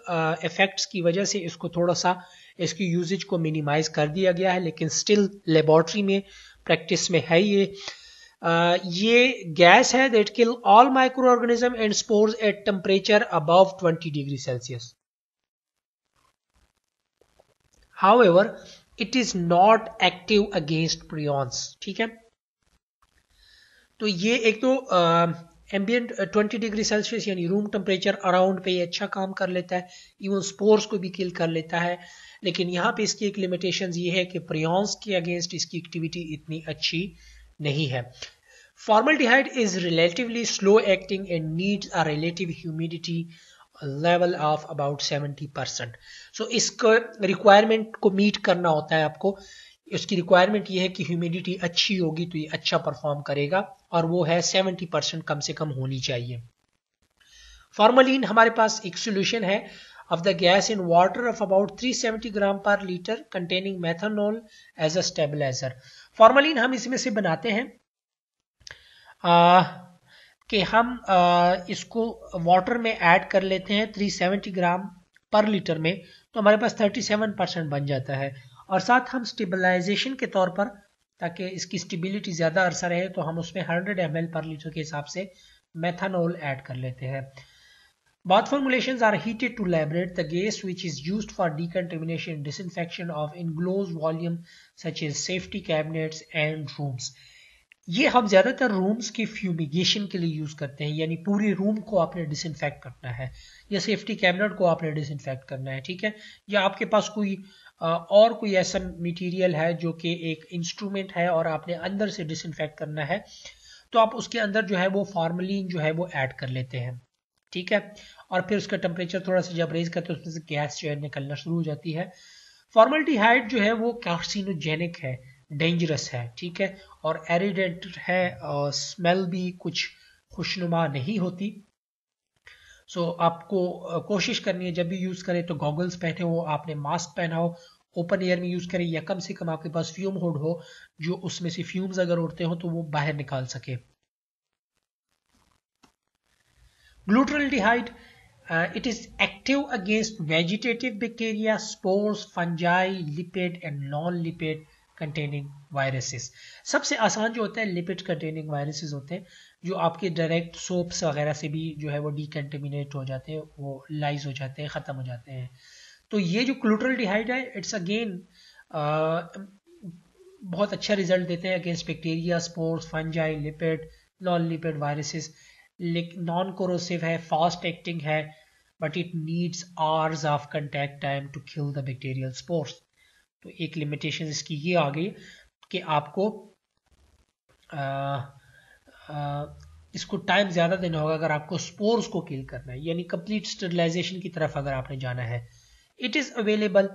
इफेक्ट्स की वजह से इसको थोड़ा सा इसकी यूजेज को मिनिमाइज कर दिया गया है लेकिन स्टिल लेबोरेटरी में प्रैक्टिस में है ये। uh, ये गैस है that kill all micro organism and spores at temperature above 20 degree Celsius however it is not active against prions ठीक है? तो ये एक तो एम्बियंट ट्वेंटी डिग्री सेल्सियस यानी रूम टेम्परेचर अराउंड पे ये अच्छा काम कर लेता है। इवन स्पोर्स को भी किल कर लेता है। लेकिन यहाँ पे इसकी एक लिमिटेशन ये है कि प्रियॉन्स के अगेंस्ट इसकी एक्टिविटी इतनी अच्छी नहीं है। Formaldehyde is relatively slow acting and needs a relative humidity level of about 70 percent so इसको रिक्वायरमेंट को मीट करना होता है आपको। उसकी रिक्वायरमेंट ये है कि ह्यूमिडिटी अच्छी होगी तो ये अच्छा परफॉर्म करेगा और वो है 70 परसेंट कम से कम होनी चाहिए। फॉर्मलिन हमारे पास एक सोल्यूशन है of the gas in water of about 370 gram per liter containing methanol as a stabilizer. Formalin हम इसमें से बनाते हैं। कि हम इसको वाटर में ऐड कर लेते हैं 370 ग्राम पर लीटर में तो हमारे पास 37 परसेंट बन जाता है। और साथ हम स्टेबलाइजेशन के तौर पर, ताकि इसकी स्टेबिलिटी ज़्यादा अरसा रहे तो हम उसमें 100 एम पर लीटर के हिसाब से मैथानोल ऐड कर लेते हैं। Both formulation are heated to liberate the gas which is use for decontamination disinfection of enclosed volume such is safety cabinets and rooms ये हम ज़्यादातर रूम्स की फ्यूमिगेशन के लिए यूज़ करते हैं, यानी पूरे रूम को आपने डिसइनफेक्ट करना है, या सेफ्टी कैबिनेट को आपने डिसइनफेक्ट करना है, ठीक है? या आपके पास कोई और कोई ऐसा मटेरियल है जो कि एक इंस्ट्रूमेंट है और आपने अंदर से डिसइनफेक्ट करना है तो आप उसके अंदर जो है वो फार्मलिन जो है वो ऐड कर लेते हैं, ठीक है? और फिर उसका टेम्परेचर थोड़ा सा जब रेज करते हैं, उसमें से गैस जो है निकलना शुरू हो जाती है। फॉर्मल्टीहाइड जो है वो कार्सिनोजेनिक है डेंजरस है ठीक है? और एरिडेंट है और स्मेल भी कुछ खुशनुमा नहीं होती। सो so, आपको कोशिश करनी है जब भी यूज़ करें तो गॉगल्स पहने हो आपने मास्क पहना हो ओपन एयर में यूज़ करें या कम से कम आपके पास फ्यूम होड हो जो उसमें से फ्यूम्स अगर उड़ते हो तो वो बाहर निकाल सके। Glutaraldehyde Uh, it is active against vegetative bacteria, spores, fungi, lipid and non-lipid containing viruses. सबसे आसान जो होता है लिपिड कंटेनिंग वायरसेस होते हैं, जो आपके डायरेक्ट सोप्स वगैरह से भी जो है वो डिकंटेमिनेट हो जाते हैं, वो लाइज हो जाते हैं, ख़त्म हो जाते हैं। तो ये जो क्लूट्रल डिहाइड है इट्स अगेन बहुत अच्छा रिज़ल्ट देते हैं against bacteria spores fungi lipid non lipid viruses non corrosive है फास्ट एक्टिंग है but it needs hours of contact time to kill the bacterial spores तो एक लिमिटेशन इसकी ये आ गई कि आपको आ, आ, इसको टाइम ज़्यादा देना होगा अगर आपको स्पोर्स को किल करना है यानी कंप्लीट स्टरलाइजेशन की तरफ़ अगर आपने जाना है। It is available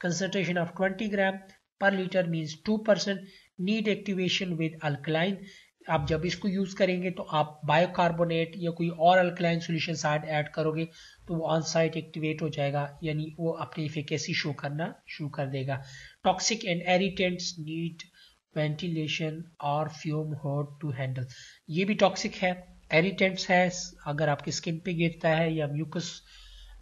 concentration of 20 gram per litre means 2 percent need activation with alkaline आप जब इसको यूज़ करेंगे तो आप बायोकार्बोनेट या कोई और अल्कलाइन सोल्यूशन साइड ऐड करोगे तो वो ऑन साइट एक्टिवेट हो जाएगा, यानी वो अपनी इफिकेसी शो करना शुरू कर देगा। Toxic and irritants need ventilation और फ्यूम होड टू हैंडल ये भी टॉक्सिक है। एरिटेंट्स है, अगर आपके स्किन पे गिरता है या म्यूकस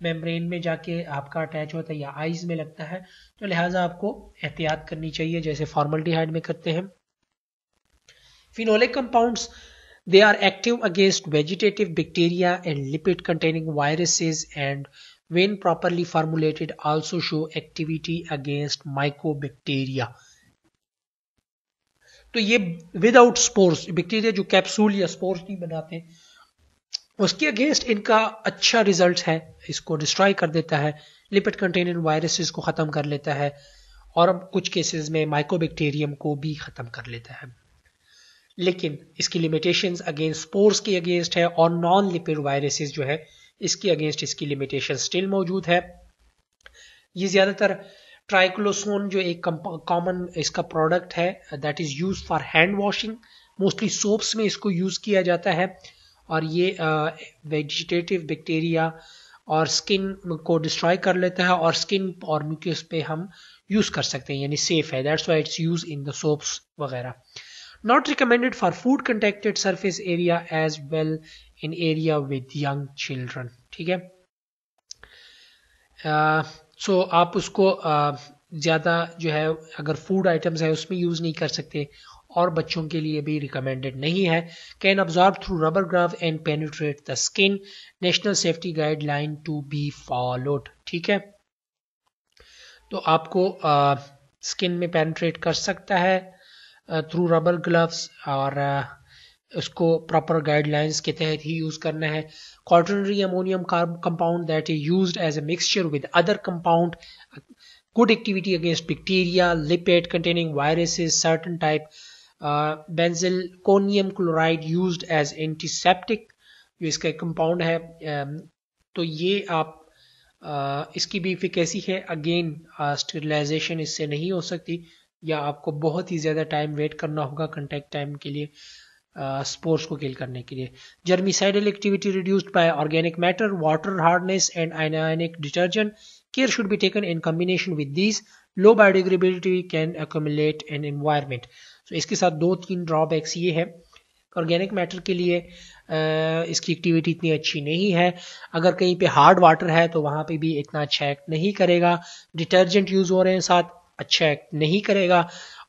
मेम्ब्रेन में जाके आपका अटैच होता है या आइज़ में लगता है तो लिहाजा आपको एहतियात करनी चाहिए, जैसे फॉर्मल्टीहाइड में करते हैं। Phenolic compounds, they are active against vegetative bacteria and lipid containing viruses and when properly formulated also show activity against mycobacteria. तो ये विदाउट स्पोर्स बैक्टीरिया जो कैप्सूल या स्पोर्स नहीं बनाते उसके अगेंस्ट इनका अच्छा रिज़ल्ट है इसको डिस्ट्रॉय कर देता है लिपिड कंटेनिंग वायरसेस को ख़त्म कर लेता है और अब कुछ केसेस में माइकोबैक्टीरियम को भी ख़त्म कर लेता है लेकिन इसकी लिमिटेशंस अगेंस्ट स्पोर्स के अगेंस्ट है और नॉन लिपिड वायरसेस जो है, इसके अगेंस्ट इसकी लिमिटेशन स्टिल मौजूद है। ये ज़्यादातर ट्राइक्लोसोन जो एक कॉमन इसका प्रोडक्ट है that is use for hand washing mostly soaps में इसको यूज़ किया जाता है और ये वेजिटेटिव बैक्टीरिया और स्किन को डिस्ट्रॉय कर लेता है और स्किन और म्यूकस पे हम यूज़ कर सकते हैं, यानी सेफ़ है। That's why it's use in the soaps वगैरह। Not recommended for food contacted surface area as well in area with young children. ठीक है? सो uh, so आप उसको uh, ज़्यादा जो है अगर फ़ूड आइटम्स है उसमें यूज़ नहीं कर सकते और बच्चों के लिए भी रिकमेंडेड नहीं है। Can absorb through rubber graph and penetrate the skin national safety guideline to be followed ठीक है? तो आपको स्किन uh, में पेनिट्रेट कर सकता है। थ्रू रबर ग्लव्स और uh, उसको प्रॉपर गाइडलाइंस के तहत ही यूज़ करना है। Quaternary ammonium compound that is use as a mixture with other compound good activity against bacteria lipid containing viruses certain type benzalkonium chloride use as antiseptic जो इसका compound है um, तो ये आप uh, इसकी भी फिकेसी है। अगेन स्टेरिलाइजेशन uh, इससे नहीं हो सकती। या आपको बहुत ही ज़्यादा टाइम वेट करना होगा कंटेक्ट टाइम के लिए स्पोर्ट्स को किल करने के लिए। Germicidal activity reduced by organic matter water hardness and ionic detergent care should be taken in combination with these low biodegradability can accumulate in environment तो इसके साथ दो तीन ड्रॉबैक्स ये है। ऑर्गेनिक मैटर के लिए इसकी एक्टिविटी इतनी अच्छी नहीं है। अगर कहीं पे हार्ड वाटर है तो वहाँ पे भी इतना अच्छा एक्ट नहीं करेगा। डिटर्जेंट यूज़ हो रहे हैं साथ। अच्छा एक्ट नहीं करेगा।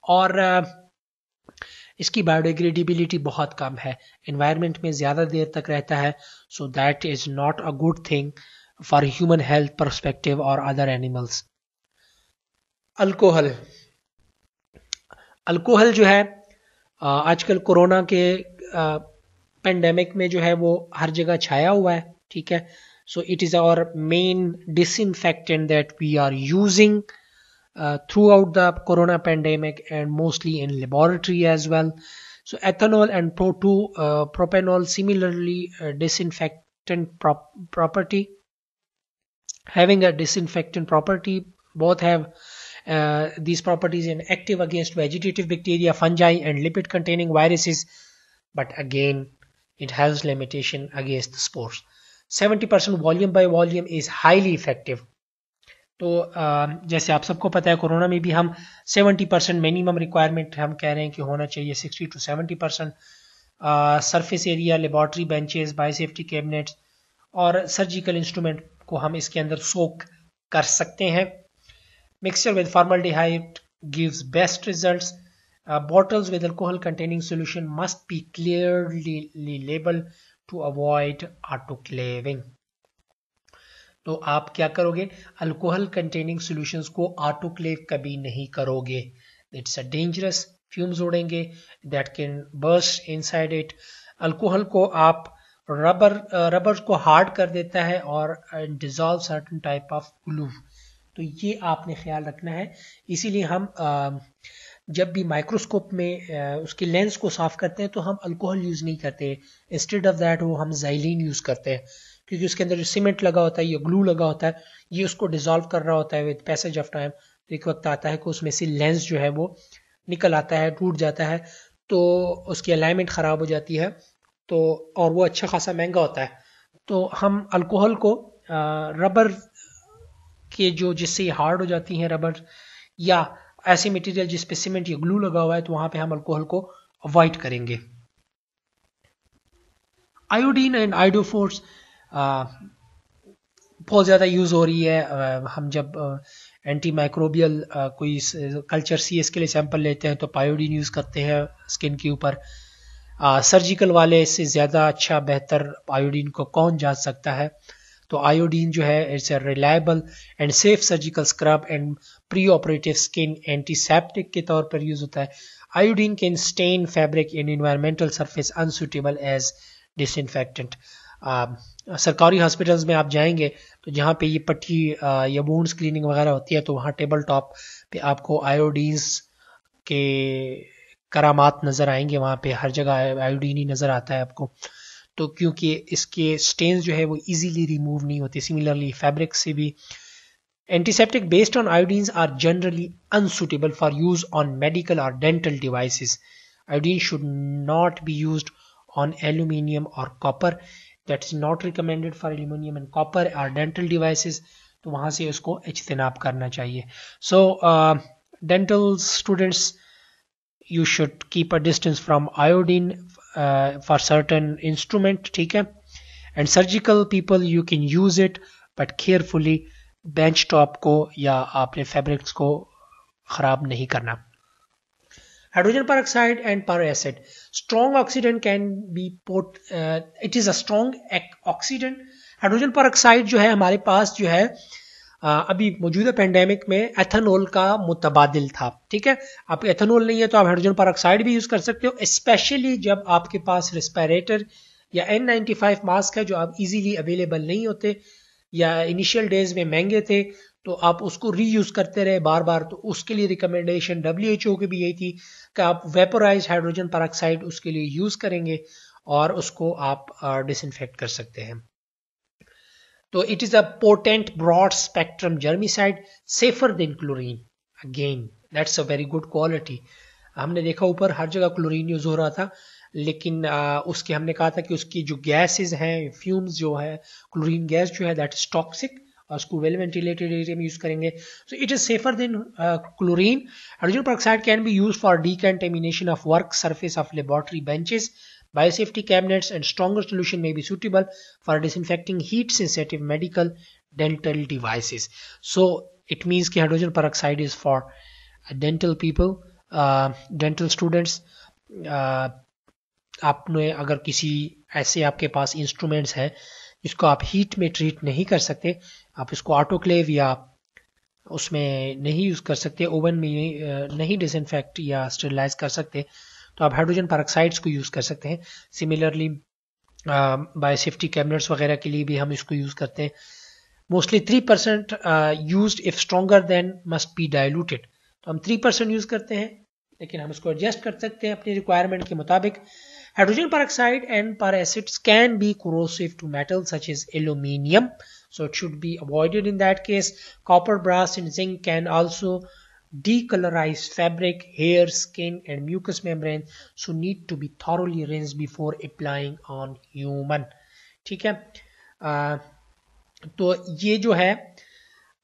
और इसकी बायोडिग्रेडिबिलिटी बहुत कम है। इन्वायरमेंट में ज़्यादा देर तक रहता है। So that is not a good thing for human health perspective और अदर एनिमल्स अल्कोहल। अल्कोहल जो है आजकल कोरोना के पेंडेमिक में जो है वो हर जगह छाया हुआ है ठीक है? So it is our main disinfectant that we are using uh, throughout the corona pandemic and mostly in laboratory as well. So ethanol and pro2 uh, propanol similarly uh, disinfectant prop property. Having a disinfectant property, both have uh, these properties and active against vegetative bacteria, fungi and lipid containing viruses. But again, it has limitation against the spores. 70% volume by volume is highly effective तो जैसे आप सबको पता है, corona में भी हम 70 percent minimum requirement हम कह रहे हैं कि होना चाहिए 60 to 70 percent. Surface area laboratory benches bio safety cabinet और सर्जिकल इंस्ट्रूमेंट को हम इसके अंदर सोक कर सकते हैं। Mixture with formaldehyde gives best results bottles with alcohol containing solution must be clearly labeled to avoid autoclaving तो आप क्या करोगे? अल्कोहल कंटेनिंग सॉल्यूशंस को ऑटोक्लेव कभी नहीं करोगे। It's a dangerous fumes उड़ेंगे that can burst inside it alcohol को आप रबर रबर को हार्ड कर देता है और dissolve certain type of glue तो ये आपने ख्याल रखना है। इसीलिए हम जब भी माइक्रोस्कोप में उसकी लेंस को साफ़ करते हैं तो हम अल्कोहल यूज़ नहीं करते। इंस्टेड ऑफ़ दैट वो हम जाइलिन यूज़ करते हैं। क्योंकि उसके अंदर जो सीमेंट लगा होता है, या ग्लू लगा होता है, ये उसको डिजोल्व कर रहा होता है विद पैसेज ऑफ़ टाइम तो एक वक्त आता है कि उसमें से लेंस जो है वो निकल आता है, टूट जाता है तो उसकी अलाइनमेंट ख़राब हो जाती है तो और वो अच्छा खासा महँगा होता है। तो हम अल्कोहल को रबर के जो जिससे हार्ड हो जाती हैं रबर या ऐसी मटेरियल जिस पे सीमेंट या ग्लू लगा हुआ है तो वहाँ पे हम अल्कोहल को अवॉइड करेंगे। आयोडीन एंड आइडोफोर्स बहुत ज़्यादा यूज़ हो रही है। हम जब एंटी माइक्रोबियल कोई कल्चर सी एस के लिए सैंपल लेते हैं तो पायोडीन यूज़ करते हैं स्किन के ऊपर। सर्जिकल वाले से ज़्यादा अच्छा बेहतर आयोडीन को कौन जाँच सकता है? तो आयोडीन जो है it's a reliable and safe surgical scrub and pre operative skin antiseptic के तौर पर यूज़ होता है। Iodine can stain fabric in environmental surface unsuitable as disinfectant सरकारी हॉस्पिटल्स में आप जाएँगे तो जहाँ पे ये पट्टी या बोन स्क्रीनिंग वगैरह होती है तो वहाँ टेबल टॉप पे आपको आयोडीन्स के करामात नज़र आएँगे, वहाँ पे हर जगह आयोडीन ही नज़र आता है आपको। तो क्योंकि इसके स्टेन्स जो है वो इजीली रिमूव नहीं होते। सिमिलरली फैब्रिक से भी antiseptic based on iodines are generally unsuitable for use on medical और dental devices iodine should not be use on aluminium और copper. That is not recommended for aluminium and copper or dental devices तो वहाँ से उसको इजतनाब करना चाहिए। So dental students you should keep a distance from iodine for certain instrument ठीक है? And surgical people you can use it but carefully bench top को या आपने फेब्रिक्स को खराब नहीं करना। Hydrogen peroxide and peracid strong oxidant can be put uh, it is a strong oxidant. Hydrogen पर जो है हमारे पास जो है uh, अभी मौजूदा पेंडेमिक में एथेनॉल का मुतबादिल था ठीक है? आप एथेनॉल नहीं है तो आप हाइड्रोजन पर भी यूज़ कर सकते हो स्पेशली जब आपके पास रेस्पिरेटर या एन नाइन्टी फाइव मास्क है जो आप इजीली अवेलेबल नहीं होते या इनिशियल डेज़ में महँगे थे तो आप उसको रीयूज करते रहे बार बार तो उसके लिए रिकमेंडेशन डब्ल्यू एच ओ की भी यही थी। कि आप वेपोराइज हाइड्रोजन पर उसके लिए यूज़ करेंगे और उसको आप डिसइनफेक्ट कर सकते हैं। तो it is a potent broad spectrum germicide safer than chlorine again that's a very good quality हमने देखा ऊपर हर जगह क्लोरीन यूज़ हो रहा था, लेकिन उसके हमने कहा था कि उसकी जो गैसेस हैं फ्यूम्स जो है क्लोरीन गैस जो है दैट इज़ टॉक्सिक उसको वेल वेंटिलेटेड एरिया में यूज़ करेंगे। So it is safer than chlorine hydrogen oxide can be use for decontamination of work surface of laboratory benches biosafety cabinets and stronger solution में be suitable for disinfecting heat sensitive medical dental devices so it means कि hydrogen peroxide is for dental people dental students आपने अगर किसी, ऐसे आपके पास instruments हैं जिसको आप हीट में ट्रीट नहीं कर सकते आप इसको ऑटोक्लेव या उसमें नहीं यूज़ कर सकते ओवन में नहीं डिसइनफेक्ट या स्टेरिलाइज कर सकते तो आप हाइड्रोजन परऑक्साइड्स को यूज़ कर सकते हैं। सिमिलरली बायो सेफ्टी कैबिनेट्स वगैरह के लिए भी हम इसको यूज़ करते हैं। Mostly three percent use if stronger then must be diluted तो हम थ्री परसेंट यूज़ करते हैं, लेकिन हम इसको एडजस्ट कर सकते हैं अपनी रिक्वायरमेंट के मुताबिक। Hydrogen Hydrogen peroxide and peracids can be corrosive to metal such as aluminium. So it should be avoided in that case. Copper, brass and zinc can also decolorize fabric, hair, skin and mucous membrane. So need to be thoroughly rinsed before applying on human. ठीक है आ, तो ये जो है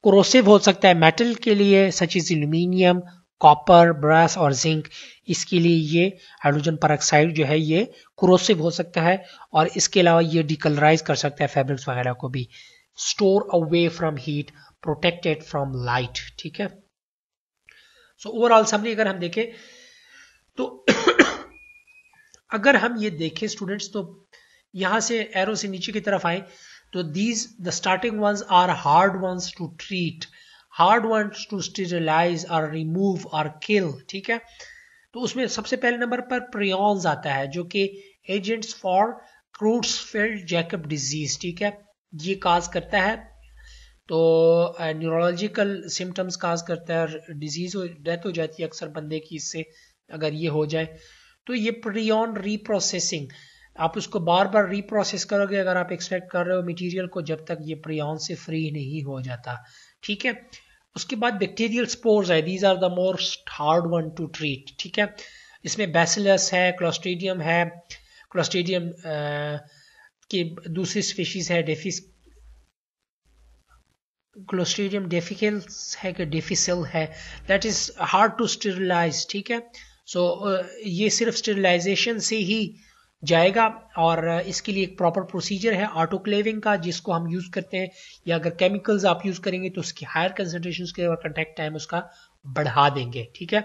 corrosive हो सकता है metal के लिए such as aluminium copper brass और जिंक इसके लिए ये हाइड्रोजन परऑक्साइड जो है ये क्रोसिव हो सकता है और इसके अलावा ये डिकलराइज कर सकता है फैब्रिक्स वगैरह को भी store away from heat protected from light ठीक है? सो ओवरऑल समरी अगर हम देखें तो अगर हम ये देखें स्टूडेंट्स तो यहाँ से एरो से नीचे की तरफ़ आए तो these the starting ones are hard ones to treat hard ones to sterilise और रिमूव और किल ठीक है? तो उसमें सबसे पहले नंबर पर प्रियॉन्स आता है, जो कि agents for Creutz Creutzfeldt Jakob disease ठीक है? ये काज करता है। तो न्यूरोलॉजिकल सिम्टम्स काज करता है डिज़ीज़ हो डेथ हो जाती है अक्सर बंदे की इससे, अगर ये हो जाए। तो ये प्रियॉन रीप्रोसेसिंग आप उसको बार बार रीप्रोसेस करोगे, अगर आप एक्सपेक्ट कर रहे हो मटेरियल को, जब तक ये प्रियॉन से फ्री नहीं हो जाता। ठीक है? उसके बाद बैक्टीरियल स्पोर्स है। These are the most hard one to treat ठीक है? इसमें बेसिलस है क्लोस्ट्रीडियम है क्लोस्ट्रीडियम की दूसरी स्पीशीज है डेफिस क्लोस्ट्रीडियम डेफिकल्स है कि डेफिसल है. That is hard to sterilise ठीक है? सो so, ये सिर्फ़ स्टेरिलाइजेशन से ही जाएगा और इसके लिए एक प्रॉपर प्रोसीजर है ऑटोक्लेविंग का जिसको हम यूज़ करते हैं। या अगर केमिकल्स आप यूज़ करेंगे तो उसकी हायर कंसेंट्रेशन के और कंटेक्ट टाइम उसका बढ़ा देंगे ठीक है?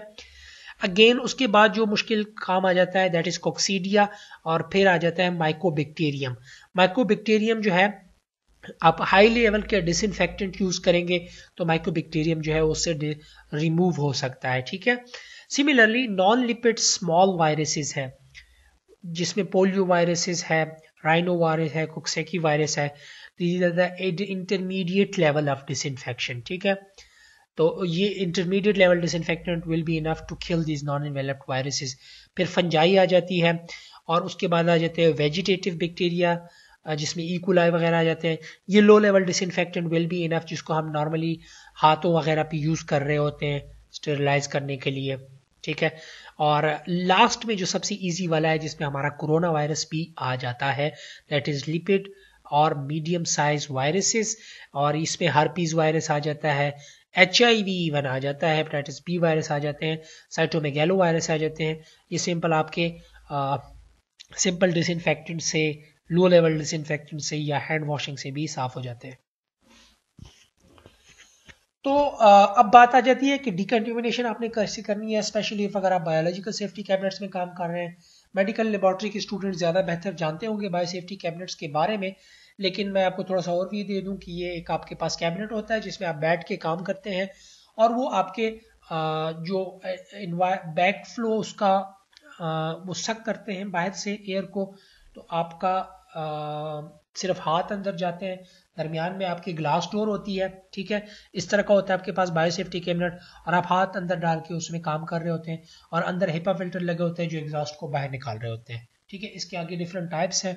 अगेन उसके बाद जो मुश्किल काम आ जाता है दैट इज़ कोक्सीडिया और फिर आ जाता है माइकोबैक्टीरियम माइकोबैक्टीरियम जो है, आप हाई लेवल के डिसइनफेक्टेंट यूज़ करेंगे तो माइकोबैक्टीरियम जो है, उससे रिमूव हो सकता है, ठीक है? Similarly non lipid small viruses है, जिसमें पोलियो वायरसेस है राइनो वायरस है कुक्सेकी वायरस है इंटरमीडिएट लेवल ऑफ़ डिसइनफेक्शन ठीक है? तो ये intermediate level disinfectant will be enough to kill this non enveloped viruses फिर फंजाई आ जाती है, और उसके बाद आ जाते हैं वेजिटेटिव बैक्टीरिया जिसमें इकोलाई वगैरह आ जाते हैं। ये low level disinfectant will be enough जिसको हम नॉर्मली हाथों वगैरह पे यूज़ कर रहे होते हैं स्टेरलाइज करने के लिए। ठीक है? और लास्ट में जो सबसे इजी वाला है, जिसमें हमारा कोरोना वायरस भी आ जाता है दैट इज़ लिपिड और मीडियम साइज़ वायरसेस और इसमें हरपीज वायरस आ जाता है। एच आई वी वन आ जाता है हेपेटाइटिस बी वायरस आ जाते हैं साइटोमेगेलो वायरस आ जाते हैं। ये सिंपल आपके सिंपल डिसइनफेक्टेंट से लो लेवल डिसइनफेक्टेंट से या हैंड वॉशिंग से भी साफ़ हो जाते हैं। तो अब बात आ जाती है कि डिकंटिमिनेशन आपने कैसे करनी है स्पेशली अगर आप बायोलॉजिकल सेफ्टी कैबिनेट्स में काम कर रहे हैं। मेडिकल लेबोरेटरी के स्टूडेंट ज़्यादा बेहतर जानते होंगे बायो सेफ्टी कैबिनेट्स के बारे में। लेकिन मैं आपको थोड़ा सा और भी दे दूँ कि ये एक आपके पास कैबिनेट होता है जिसमें आप बैठ के काम करते हैं और वो आपके जो बैक फ्लो उसका वो सक करते हैं बाहर से एयर को तो आपका सिर्फ़ हाथ अंदर जाते हैं। दरमियान में आपकी ग्लास डोर होती है, ठीक है? इस तरह का होता है आपके पास बायोसेफ्टी कैबिनेट और आप हाथ अंदर डाल के उसमें काम कर रहे होते हैं और अंदर हिपा फ़िल्टर लगे होते हैं जो एग्जॉस्ट को बाहर निकाल रहे होते हैं, ठीक है? इसके आगे डिफरेंट टाइप्स हैं।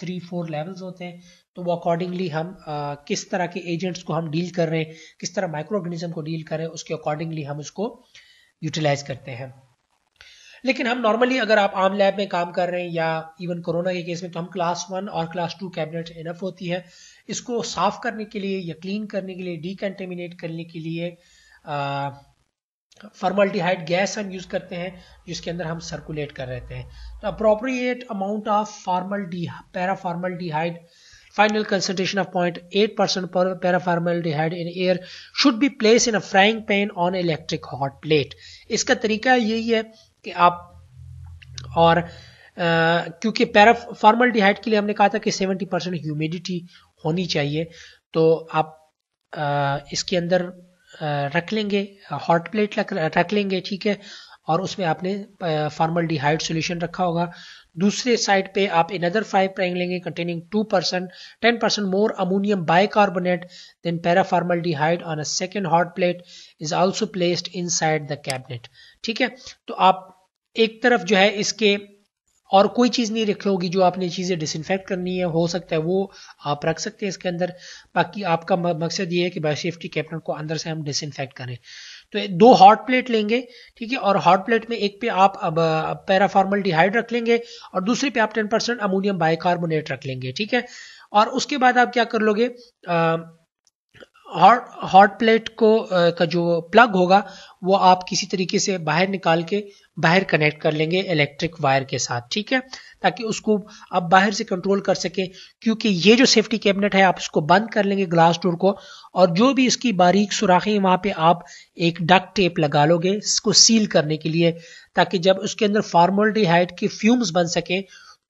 थ्री फोर लेवल्स होते हैं तो वो अकॉर्डिंगली हम आ, किस तरह के एजेंट्स को हम डील कर रहे हैं किस तरह माइक्रो ऑर्गेनिज्म को डील कर रहे हैं उसके अकॉर्डिंगली हम उसको यूटिलाइज करते हैं। लेकिन हम नॉर्मली अगर आप आम लैब में काम कर रहे हैं या इवन कोरोना के केस में तो हम क्लास वन और क्लास टू कैबिनेट इनफ होती है। इसको साफ़ करने के लिए या क्लीन करने के लिए डीकंटेमिनेट करने के लिए फॉर्मल्टीहाइड गैस हम यूज़ करते हैं जिसके अंदर हम सर्कुलेट कर रहे हैं। तो appropriate amount of formal de paraformaldehyde final concentration of 0.8 percent per paraformaldehyde in air should be placed in a frying pan on electric hot plate इसका तरीका यही है कि आप और क्योंकि पैराफॉर्मल्डिहाइड के लिए हमने कहा था कि 70 परसेंट ह्यूमिडिटी होनी चाहिए तो आप आ, इसके अंदर रख लेंगे, हॉट प्लेट रख लेंगे, ठीक है? और उसमें आपने फॉर्मल डिहाइड सोल्यूशन रखा होगा। दूसरे साइड पे आप अनदर फाइव प्राइंग लेंगे containing two percent ten percent more ammonium bicarbonate than paraformaldehyde on a second hot plate is also placed inside the cabinet ठीक है? तो आप एक तरफ़ जो है इसके और कोई चीज़ नहीं रखी होगी जो आपने चीज़ें डिसइनफेक्ट करनी है हो सकता है वो आप रख सकते हैं इसके अंदर। बाकी आपका मकसद ये है कि बायोसेफ्टी कैबिनेट को अंदर से हम डिसइनफेक्ट करें। तो दो हॉट प्लेट लेंगे ठीक है? और हॉट प्लेट में एक पे आप अब पैराफॉर्मल डिहाइड रख लेंगे और दूसरे पे आप टेन परसेंट अमोनियम बाइकार्बोनेट रख लेंगे ठीक है? और उसके बाद आप क्या कर लोगे हॉट प्लेट को आ, का जो प्लग होगा वो आप किसी तरीके से बाहर निकाल के बाहर कनेक्ट कर लेंगे इलेक्ट्रिक वायर के साथ, ठीक है? ताकि उसको आप बाहर से कंट्रोल कर सके, क्योंकि ये जो सेफ्टी कैबिनेट है, आप इसको बंद कर लेंगे ग्लास डोर को, और जो भी इसकी बारीक सुराखें वहाँ पे आप एक डक टेप लगा लोगे इसको सील करने के लिए, ताकि जब उसके अंदर फार्मोल्डिहाइड के फ्यूम्स बन सके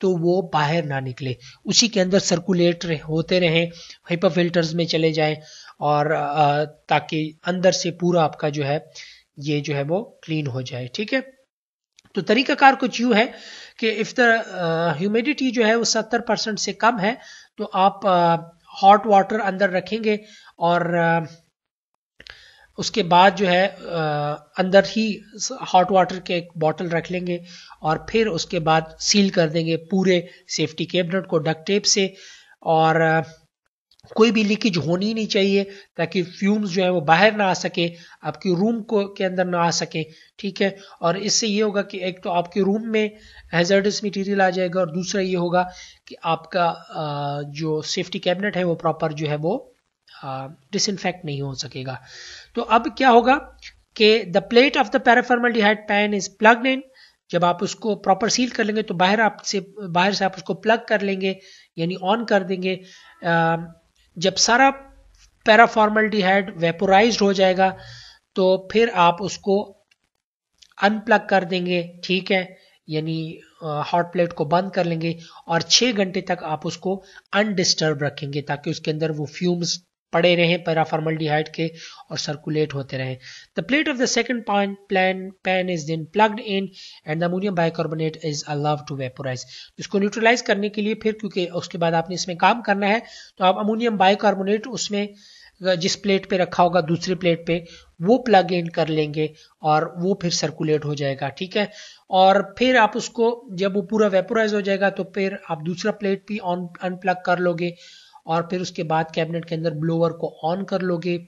तो वो बाहर ना निकले। उसी के अंदर सर्कुलेट होते रहें हाइपर फिल्टर्स में चले जाएँ, और ताकि अंदर से पूरा आपका जो है, ये जो है वो क्लीन हो जाए, ठीक है? तो तरीकाकार कुछ यूँ है कि इफ़ द ह्यूमिडिटी जो है वो सत्तर परसेंट से कम है तो आप हॉट uh, वाटर अंदर रखेंगे और uh, उसके बाद जो है uh, अंदर ही हॉट वाटर के एक बॉटल रख लेंगे और फिर उसके बाद सील कर देंगे पूरे सेफ्टी कैबिनेट को डक टेप से और कोई भी लीकेज होनी नहीं चाहिए ताकि फ्यूम्स जो है वो बाहर ना आ सके, आपके रूम को, के अंदर ना आ सके, ठीक है? और इससे ये होगा कि एक तो आपके रूम में हैजर्डस मटेरियल आ जाएगा और दूसरा ये होगा कि आपका जो सेफ्टी कैबिनेट है वो प्रॉपर जो है वो डिसइनफेक्ट नहीं हो सकेगा। तो अब क्या होगा कि the plate of the paraformaldehyde pan is plugged in जब आप उसको प्रॉपर सील कर लेंगे तो बाहर आपसे, बाहर से आप उसको प्लग कर लेंगे, यानी ऑन कर देंगे। जब सारा पैराफॉर्मल्टीहाइड वेपोराइज हो जाएगा तो फिर आप उसको अनप्लग कर देंगे, ठीक है? यानी हॉट प्लेट को बंद कर लेंगे और छह घंटे तक आप उसको अनडिस्टर्ब रखेंगे ताकि उसके अंदर वो फ्यूम्स पड़े रहें पैराफॉर्मल्डिहाइड के और सर्कुलेट होते रहें। The plate of the second plan pan is then plugged in and the ammonium bicarbonate is allow to vaporise इसको न्यूट्रलाइज करने के लिए फिर क्योंकि उसके बाद आपने इसमें काम करना है तो आप अमोनियम बाइकार्बोनेट उसमें जिस प्लेट पे रखा होगा दूसरी प्लेट पे, वो प्लग इन कर लेंगे और वो फिर सर्कुलेट हो जाएगा, ठीक है? और फिर आप उसको जब वो पूरा वेपोराइज हो जाएगा तो फिर आप दूसरा प्लेट भी ऑन अनप्लग कर लोगे। और फिर उसके बाद कैबिनेट के अंदर ब्लोअर को ऑन कर लोगे।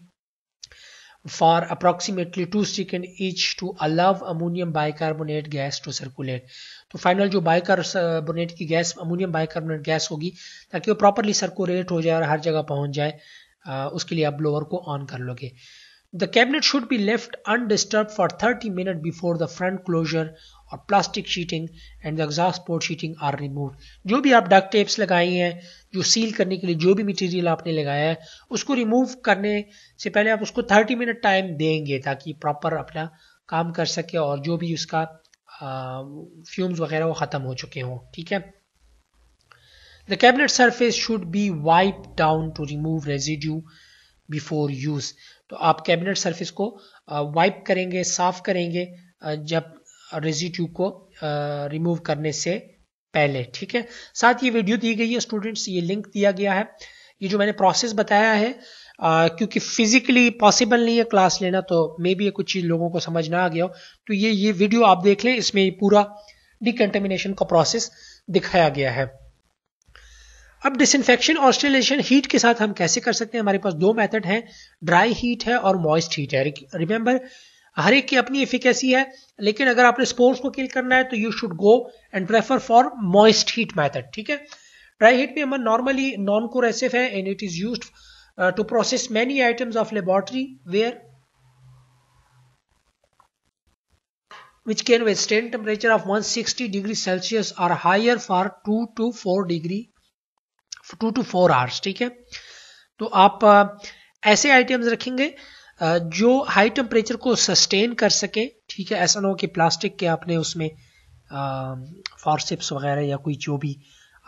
For approximately two second each to allow ammonium bicarbonate gas to circulate तो फाइनल जो बाइकार्बोनेट की गैस अमोनियम बाइकार्बोनेट गैस होगी, ताकि वो प्रॉपरली सर्कुलेट हो जाए और हर जगह पहुँच जाए उसके लिए आप ब्लोअर को ऑन कर लोगे। The cabinet should be left undisturb for 30 minute before the front closure और plastic sheeting and the exhaust port sheeting are remove जो भी आप डक टेप्स लगाई हैं, जो सील करने के लिए जो भी मटेरियल आपने लगाया है, उसको रिमूव करने से पहले आप उसको 30 मिनट टाइम देंगे ताकि प्रॉपर अपना काम कर सके और जो भी उसका फ्यूम्स वगैरह वो ख़त्म हो चुके हों, ठीक है? The cabinet surface should be wipe down to remove residue before use तो आप कैबिनेट सरफेस को वाइप करेंगे, साफ़ करेंगे जब रेजिट्यू को रिमूव करने से पहले ठीक है? साथ ये वीडियो दी गई है स्टूडेंट्स ये लिंक दिया गया है। ये जो मैंने प्रोसेस बताया है आ, क्योंकि फिजिकली पॉसिबल नहीं है क्लास लेना तो मे बी कुछ चीज़ लोगों को समझ ना आ गया हो। तो ये ये वीडियो आप देख लें इसमें पूरा डिकंटेमिनेशन का प्रोसेस दिखाया गया है। अब डिसइंफेक्शन और स्टेलाइजेशन हीट के साथ हम कैसे कर सकते हैं? हमारे पास दो मेथड हैं ड्राई हीट है और मॉइस्ट हीट है। रिमेंबर हर एक की अपनी एफिकेसी है लेकिन अगर आपने स्पोर्स को किल करना है तो you should go and prefer for moist heat method ठीक है? ड्राई हीट में हम नॉर्मली नॉन कोरेसिव है and it is use to process many items of laboratory ware which can withstand temperature of 160 degree Celsius or higher for 2 to 4 degree 2 to 4 hours ठीक है? तो आप uh, ऐसे items रखेंगे जो हाई टेम्परेचर को sustain कर सके, ठीक है? ऐसा ना हो कि प्लास्टिक के आपने उसमें फॉरसिप्स वगैरह या कोई जो भी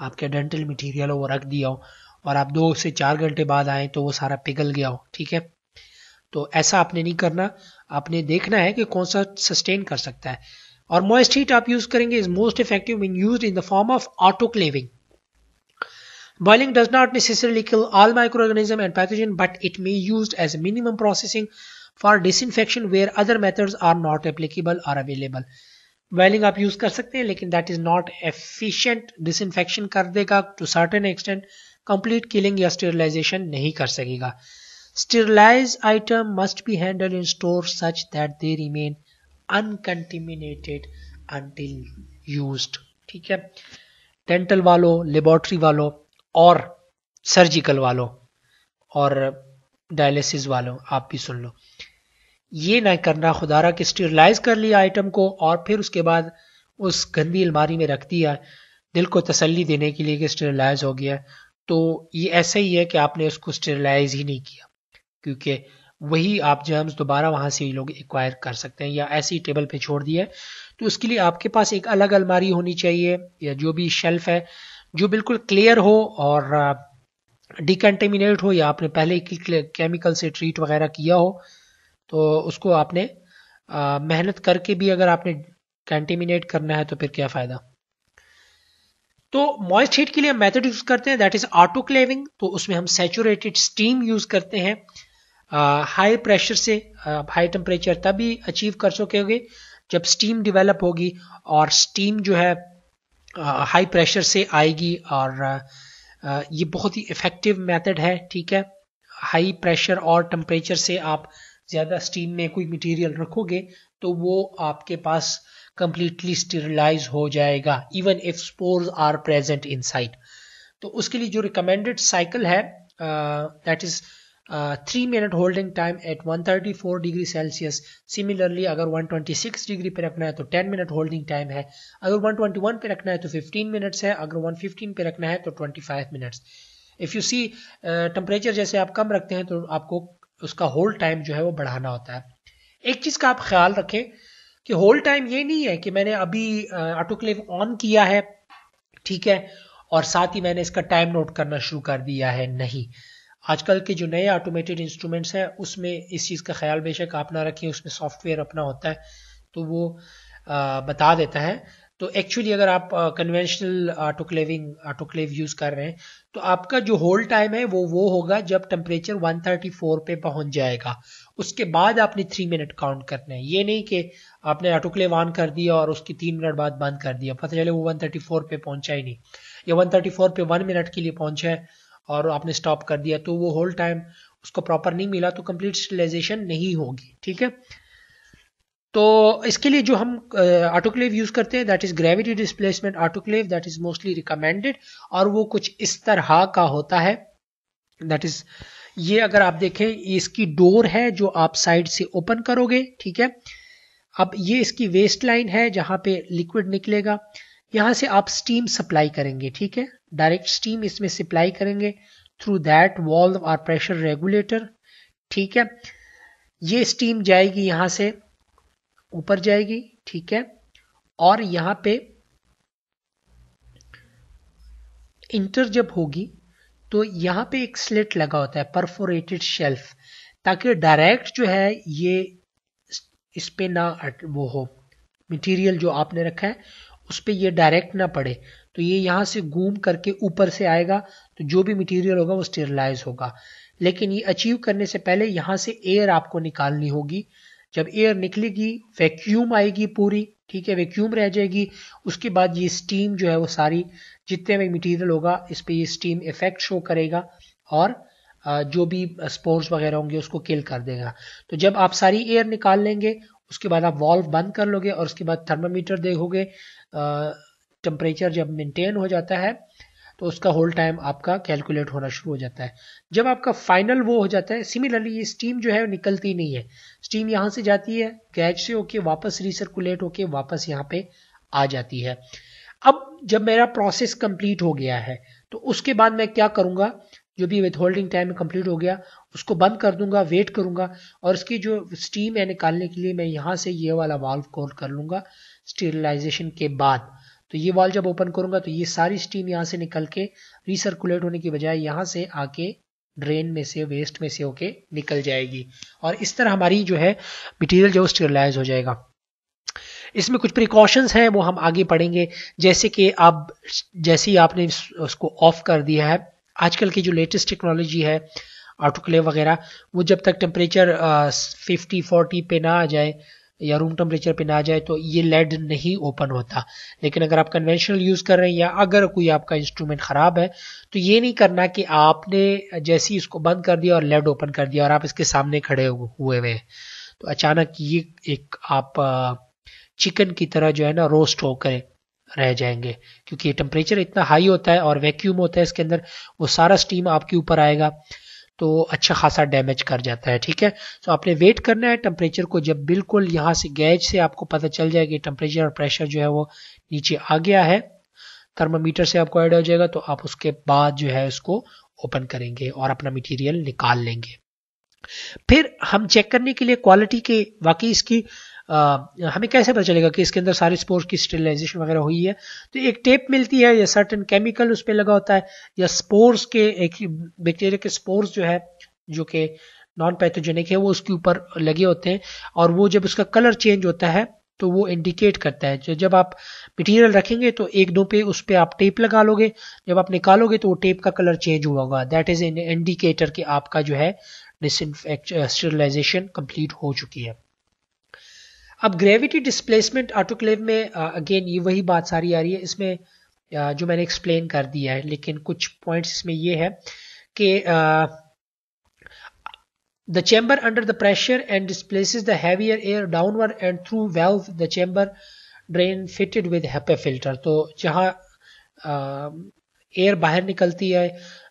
आपके डेंटल मटेरियल हो वो रख दिया हो और आप दो से चार घंटे बाद आए तो वो सारा पिघल गया हो, ठीक है? तो ऐसा आपने नहीं करना। आपने देखना है कि कौन सा सस्टेन कर सकता है। और मॉइस्ट हीट आप यूज़ करेंगे is most effective in use in the form of autoclaving Boiling does not necessarily kill all microorganisms and pathogen, but it may be used as a minimum processing for disinfection where other methods are not applicable or available. Boiling आप use कर सकते हैं लेकिन that is not efficient disinfection कर देगा to certain extent complete killing या sterilisation नहीं कर सकेगा sterilize item must be handle in store such that they remain uncontaminated until used ठीक है डेंटल वालों लेबोरेटरी वालों और सर्जिकल वालों और डायलिसिस वालों, आप भी सुन लो। ये ना करना खुदारा कि स्टेरलाइज कर लिया आइटम को और फिर उसके बाद उस गंदी अलमारी में रख दिया दिल को तसल्ली देने के लिए कि स्टेरलाइज हो गया। तो ये ऐसा ही है कि आपने उसको स्टेरलाइज ही नहीं किया, क्योंकि वही आप जर्म्स दोबारा वहाँ से लोग एक्वायर कर सकते हैं या ऐसी टेबल पे छोड़ दिया तो उसके लिए आपके पास एक अलग अलमारी होनी चाहिए या जो भी शेल्फ है जो बिल्कुल क्लियर हो और डिकंटेमिनेट हो या आपने पहले ही केमिकल से ट्रीट वगैरह किया हो तो उसको आपने मेहनत करके भी अगर आपने कंटेमिनेट करना है तो फिर क्या फ़ायदा? तो मॉइस्ट हीट के लिए मेथड यूज़ करते हैं दैट इज़ ऑटोक्लेविंग तो उसमें हम सेचुरेटेड स्टीम यूज़ करते हैं। हाई प्रेशर से हाई टेम्परेचर तभी अचीव कर सकोगे जब स्टीम डेवलप होगी और स्टीम जो है हाई प्रेशर से आएगी और ये बहुत ही इफ़ेक्टिव मेथड है, ठीक है? हाई प्रेशर और टेम्परेचर से आप ज़्यादा स्टीम में कोई मटेरियल रखोगे तो वो आपके पास कंप्लीटली स्टेरिलाइज हो जाएगा even if spores are present inside तो उसके लिए जो रिकमेंडेड साइकिल है that is three minute holding time at 134 degree Celsius similarly अगर 126 डिग्री पे रखना है तो 10 मिनट होल्डिंग टाइम है. अगर 121 पे रखना है तो 15 मिनट्स है. अगर 115 पे रखना है तो 25 minutes if you see temperature जैसे आप कम रखते हैं तो आपको उसका होल्ड टाइम जो है वो बढ़ाना होता है. एक चीज़ का आप ख्याल रखें कि होल्ड टाइम ये नहीं है कि मैंने अभी ऑटोक्लेव uh, ऑन किया है ठीक है और साथ ही मैंने इसका टाइम नोट करना शुरू कर दिया है नहीं. आजकल के जो नए ऑटोमेटेड इंस्ट्रूमेंट्स हैं उसमें इस चीज़ का ख्याल बेशक आप ना रखें उसमें सॉफ्टवेयर अपना होता है तो वो आ, बता देता है। तो एक्चुअली अगर आप कन्वेंशनल ऑटोक्लेविंग ऑटोक्लेव यूज़ कर रहे हैं तो आपका जो होल्ड टाइम है वो वो होगा जब टेम्परेचर 134 पे पहुँच जाएगा। उसके बाद आपने थ्री मिनट काउंट करना है। ये नहीं कि आपने ऑटोक्लेव ऑन कर दिया और उसकी तीन मिनट बाद बंद कर दिया। पता चले वो 134 पे पहुँचा ही नहीं। या 134 पे वन मिनट के लिए पहुँचा है और आपने स्टॉप कर दिया तो वो होल टाइम उसको प्रॉपर नहीं मिला तो कंप्लीट स्टेलाइजेशन नहीं होगी, ठीक है? तो इसके लिए जो हम ऑटोक्लेव यूज़ करते हैं that is gravity displacement autoclave that is mostly recommended और वो कुछ इस तरह का होता है दैट इज़ ये अगर आप देखें, इसकी डोर है जो आप साइड से ओपन करोगे, ठीक है? अब ये इसकी वेस्ट लाइन है, जहाँ पे लिक्विड निकलेगा, यहाँ से आप स्टीम सप्लाई करेंगे, ठीक है? डायरेक्ट स्टीम इसमें सप्लाई करेंगे। थ्रू दैट वॉल्व और प्रेशर रेगुलेटर ठीक है? ये स्टीम जाएगी यहाँ से, ऊपर जाएगी, ठीक है? और यहाँ पे इंटर जब होगी तो यहाँ पे एक स्लिट लगा होता है परफोरेटेड शेल्फ ताकि डायरेक्ट जो है ये इस पे ना वो हो। मटेरियल जो आपने रखा है, उस पर यह डायरेक्ट ना पड़े। तो ये यहाँ से घूम करके ऊपर से आएगा तो जो भी मटेरियल होगा वो स्टेरलाइज होगा। लेकिन ये अचीव करने से पहले यहाँ से एयर आपको निकालनी होगी। जब एयर निकलेगी वैक्यूम आएगी पूरी, ठीक है वैक्यूम रह जाएगी। उसके बाद ये स्टीम जो है वो सारी, जितने भी मटेरियल होगा, इस पर ये स्टीम इफ़ेक्ट शो करेगा और जो भी स्पोर्ट्स वगैरह होंगे उसको किल कर देगा। तो जब आप सारी एयर निकाल लेंगे, उसके बाद आप वॉल्व बंद कर लोगे और उसके बाद थर्मामीटर देखोगे टेम्परेचर जब मेंटेन हो जाता है तो उसका होल टाइम आपका कैलकुलेट होना शुरू हो जाता है। जब आपका फाइनल वो हो जाता है सिमिलरली ये स्टीम जो है निकलती नहीं है। स्टीम यहाँ से जाती है गैज से होके वापस रिसर्कुलेट होके वापस यहाँ पे आ जाती है। अब जब मेरा प्रोसेस कंप्लीट हो गया है तो उसके बाद मैं क्या करूँगा? जो भी विथ होल्डिंग टाइम कंप्लीट हो गया, उसको बंद कर दूँगा वेट करूँगा, और इसकी जो स्टीम है निकालने के लिए मैं यहाँ से ये वाला वाल्व कोल कर लूँगा स्टीरिलाइजेशन के बाद। तो ये वाल जब ओपन करूँगा तो ये सारी स्टीम यहाँ से निकल के रिसर्कुलेट होने की बजाय यहाँ से आके ड्रेन में से वेस्ट में से होके निकल जाएगी। और इस तरह हमारी जो है मटेरियल जो स्टेरलाइज हो जाएगा। इसमें कुछ प्रिकॉशंस हैं, वो हम आगे पढ़ेंगे। जैसे कि आप जैसे ही आपने उसको ऑफ़ कर दिया है, आजकल की जो लेटेस्ट टेक्नोलॉजी है ऑटोक्लेव वगैरह, वो जब तक टेम्परेचर फिफ्टी फोर्टी पे ना आ जाए या रूम टेम्परेचर पे ना जाए तो ये लेड नहीं ओपन होता। लेकिन अगर आप कन्वेंशनल यूज़ कर रहे हैं या अगर कोई आपका इंस्ट्रूमेंट खराब है तो ये नहीं करना कि आपने जैसे ही इसको बंद कर दिया और लेड ओपन कर दिया और आप इसके सामने खड़े हुए हुए तो अचानक ये एक आप चिकन की तरह जो है ना रोस्ट होकर रह जाएँगे। क्योंकि ये टेम्परेचर इतना हाई होता है और वैक्यूम होता है इसके अंदर, वो सारा स्टीम आपके ऊपर आएगा। तो अच्छा खासा डैमेज कर जाता है, ठीक है? तो आपने वेट करना है टेम्परेचर को जब बिल्कुल यहाँ से गैज से आपको पता चल जाए कि टेम्परेचर और प्रेशर जो है वो नीचे आ गया है थर्मामीटर से आपको ऐड हो जाएगा तो आप उसके बाद जो है उसको ओपन करेंगे और अपना मटेरियल निकाल लेंगे। फिर हम चेक करने के लिए क्वालिटी के, वाकई इसकी हमें कैसे पता चलेगा कि इसके अंदर सारे स्पोर्स की स्टेरिलाइजेशन वगैरह हुई है? तो एक टेप मिलती है, या सर्टन केमिकल उस पर लगा होता है, या स्पोर्स के एक बैक्टीरिया के स्पोर्स जो है, जो कि नॉन पैथोजेनिक है, वो उसके ऊपर लगे होते हैं, और वो जब उसका कलर चेंज होता है तो वो इंडिकेट करता है। जब आप मटेरियल रखेंगे तो एक दो पे उस पर आप टेप लगा लोगे, जब आप निकालोगे तो वो टेप का कलर चेंज हुआ होगा। दैट इज़ इंडिकेटर कि आपका जो है स्टेरिलाइजेशन कंप्लीट हो चुकी है। अब ग्रेविटी डिस्प्लेसमेंट ऑटोक्लेव में uh, अगेन ये वही बात सारी आ रही है इसमें uh, जो मैंने एक्सप्लेन कर दिया है लेकिन कुछ पॉइंट्स इसमें ये है कि the chamber under the pressure and displace the heavier air downward and through valve the chamber drain fitted with HEPA filter तो जहाँ एयर um, बाहर निकलती है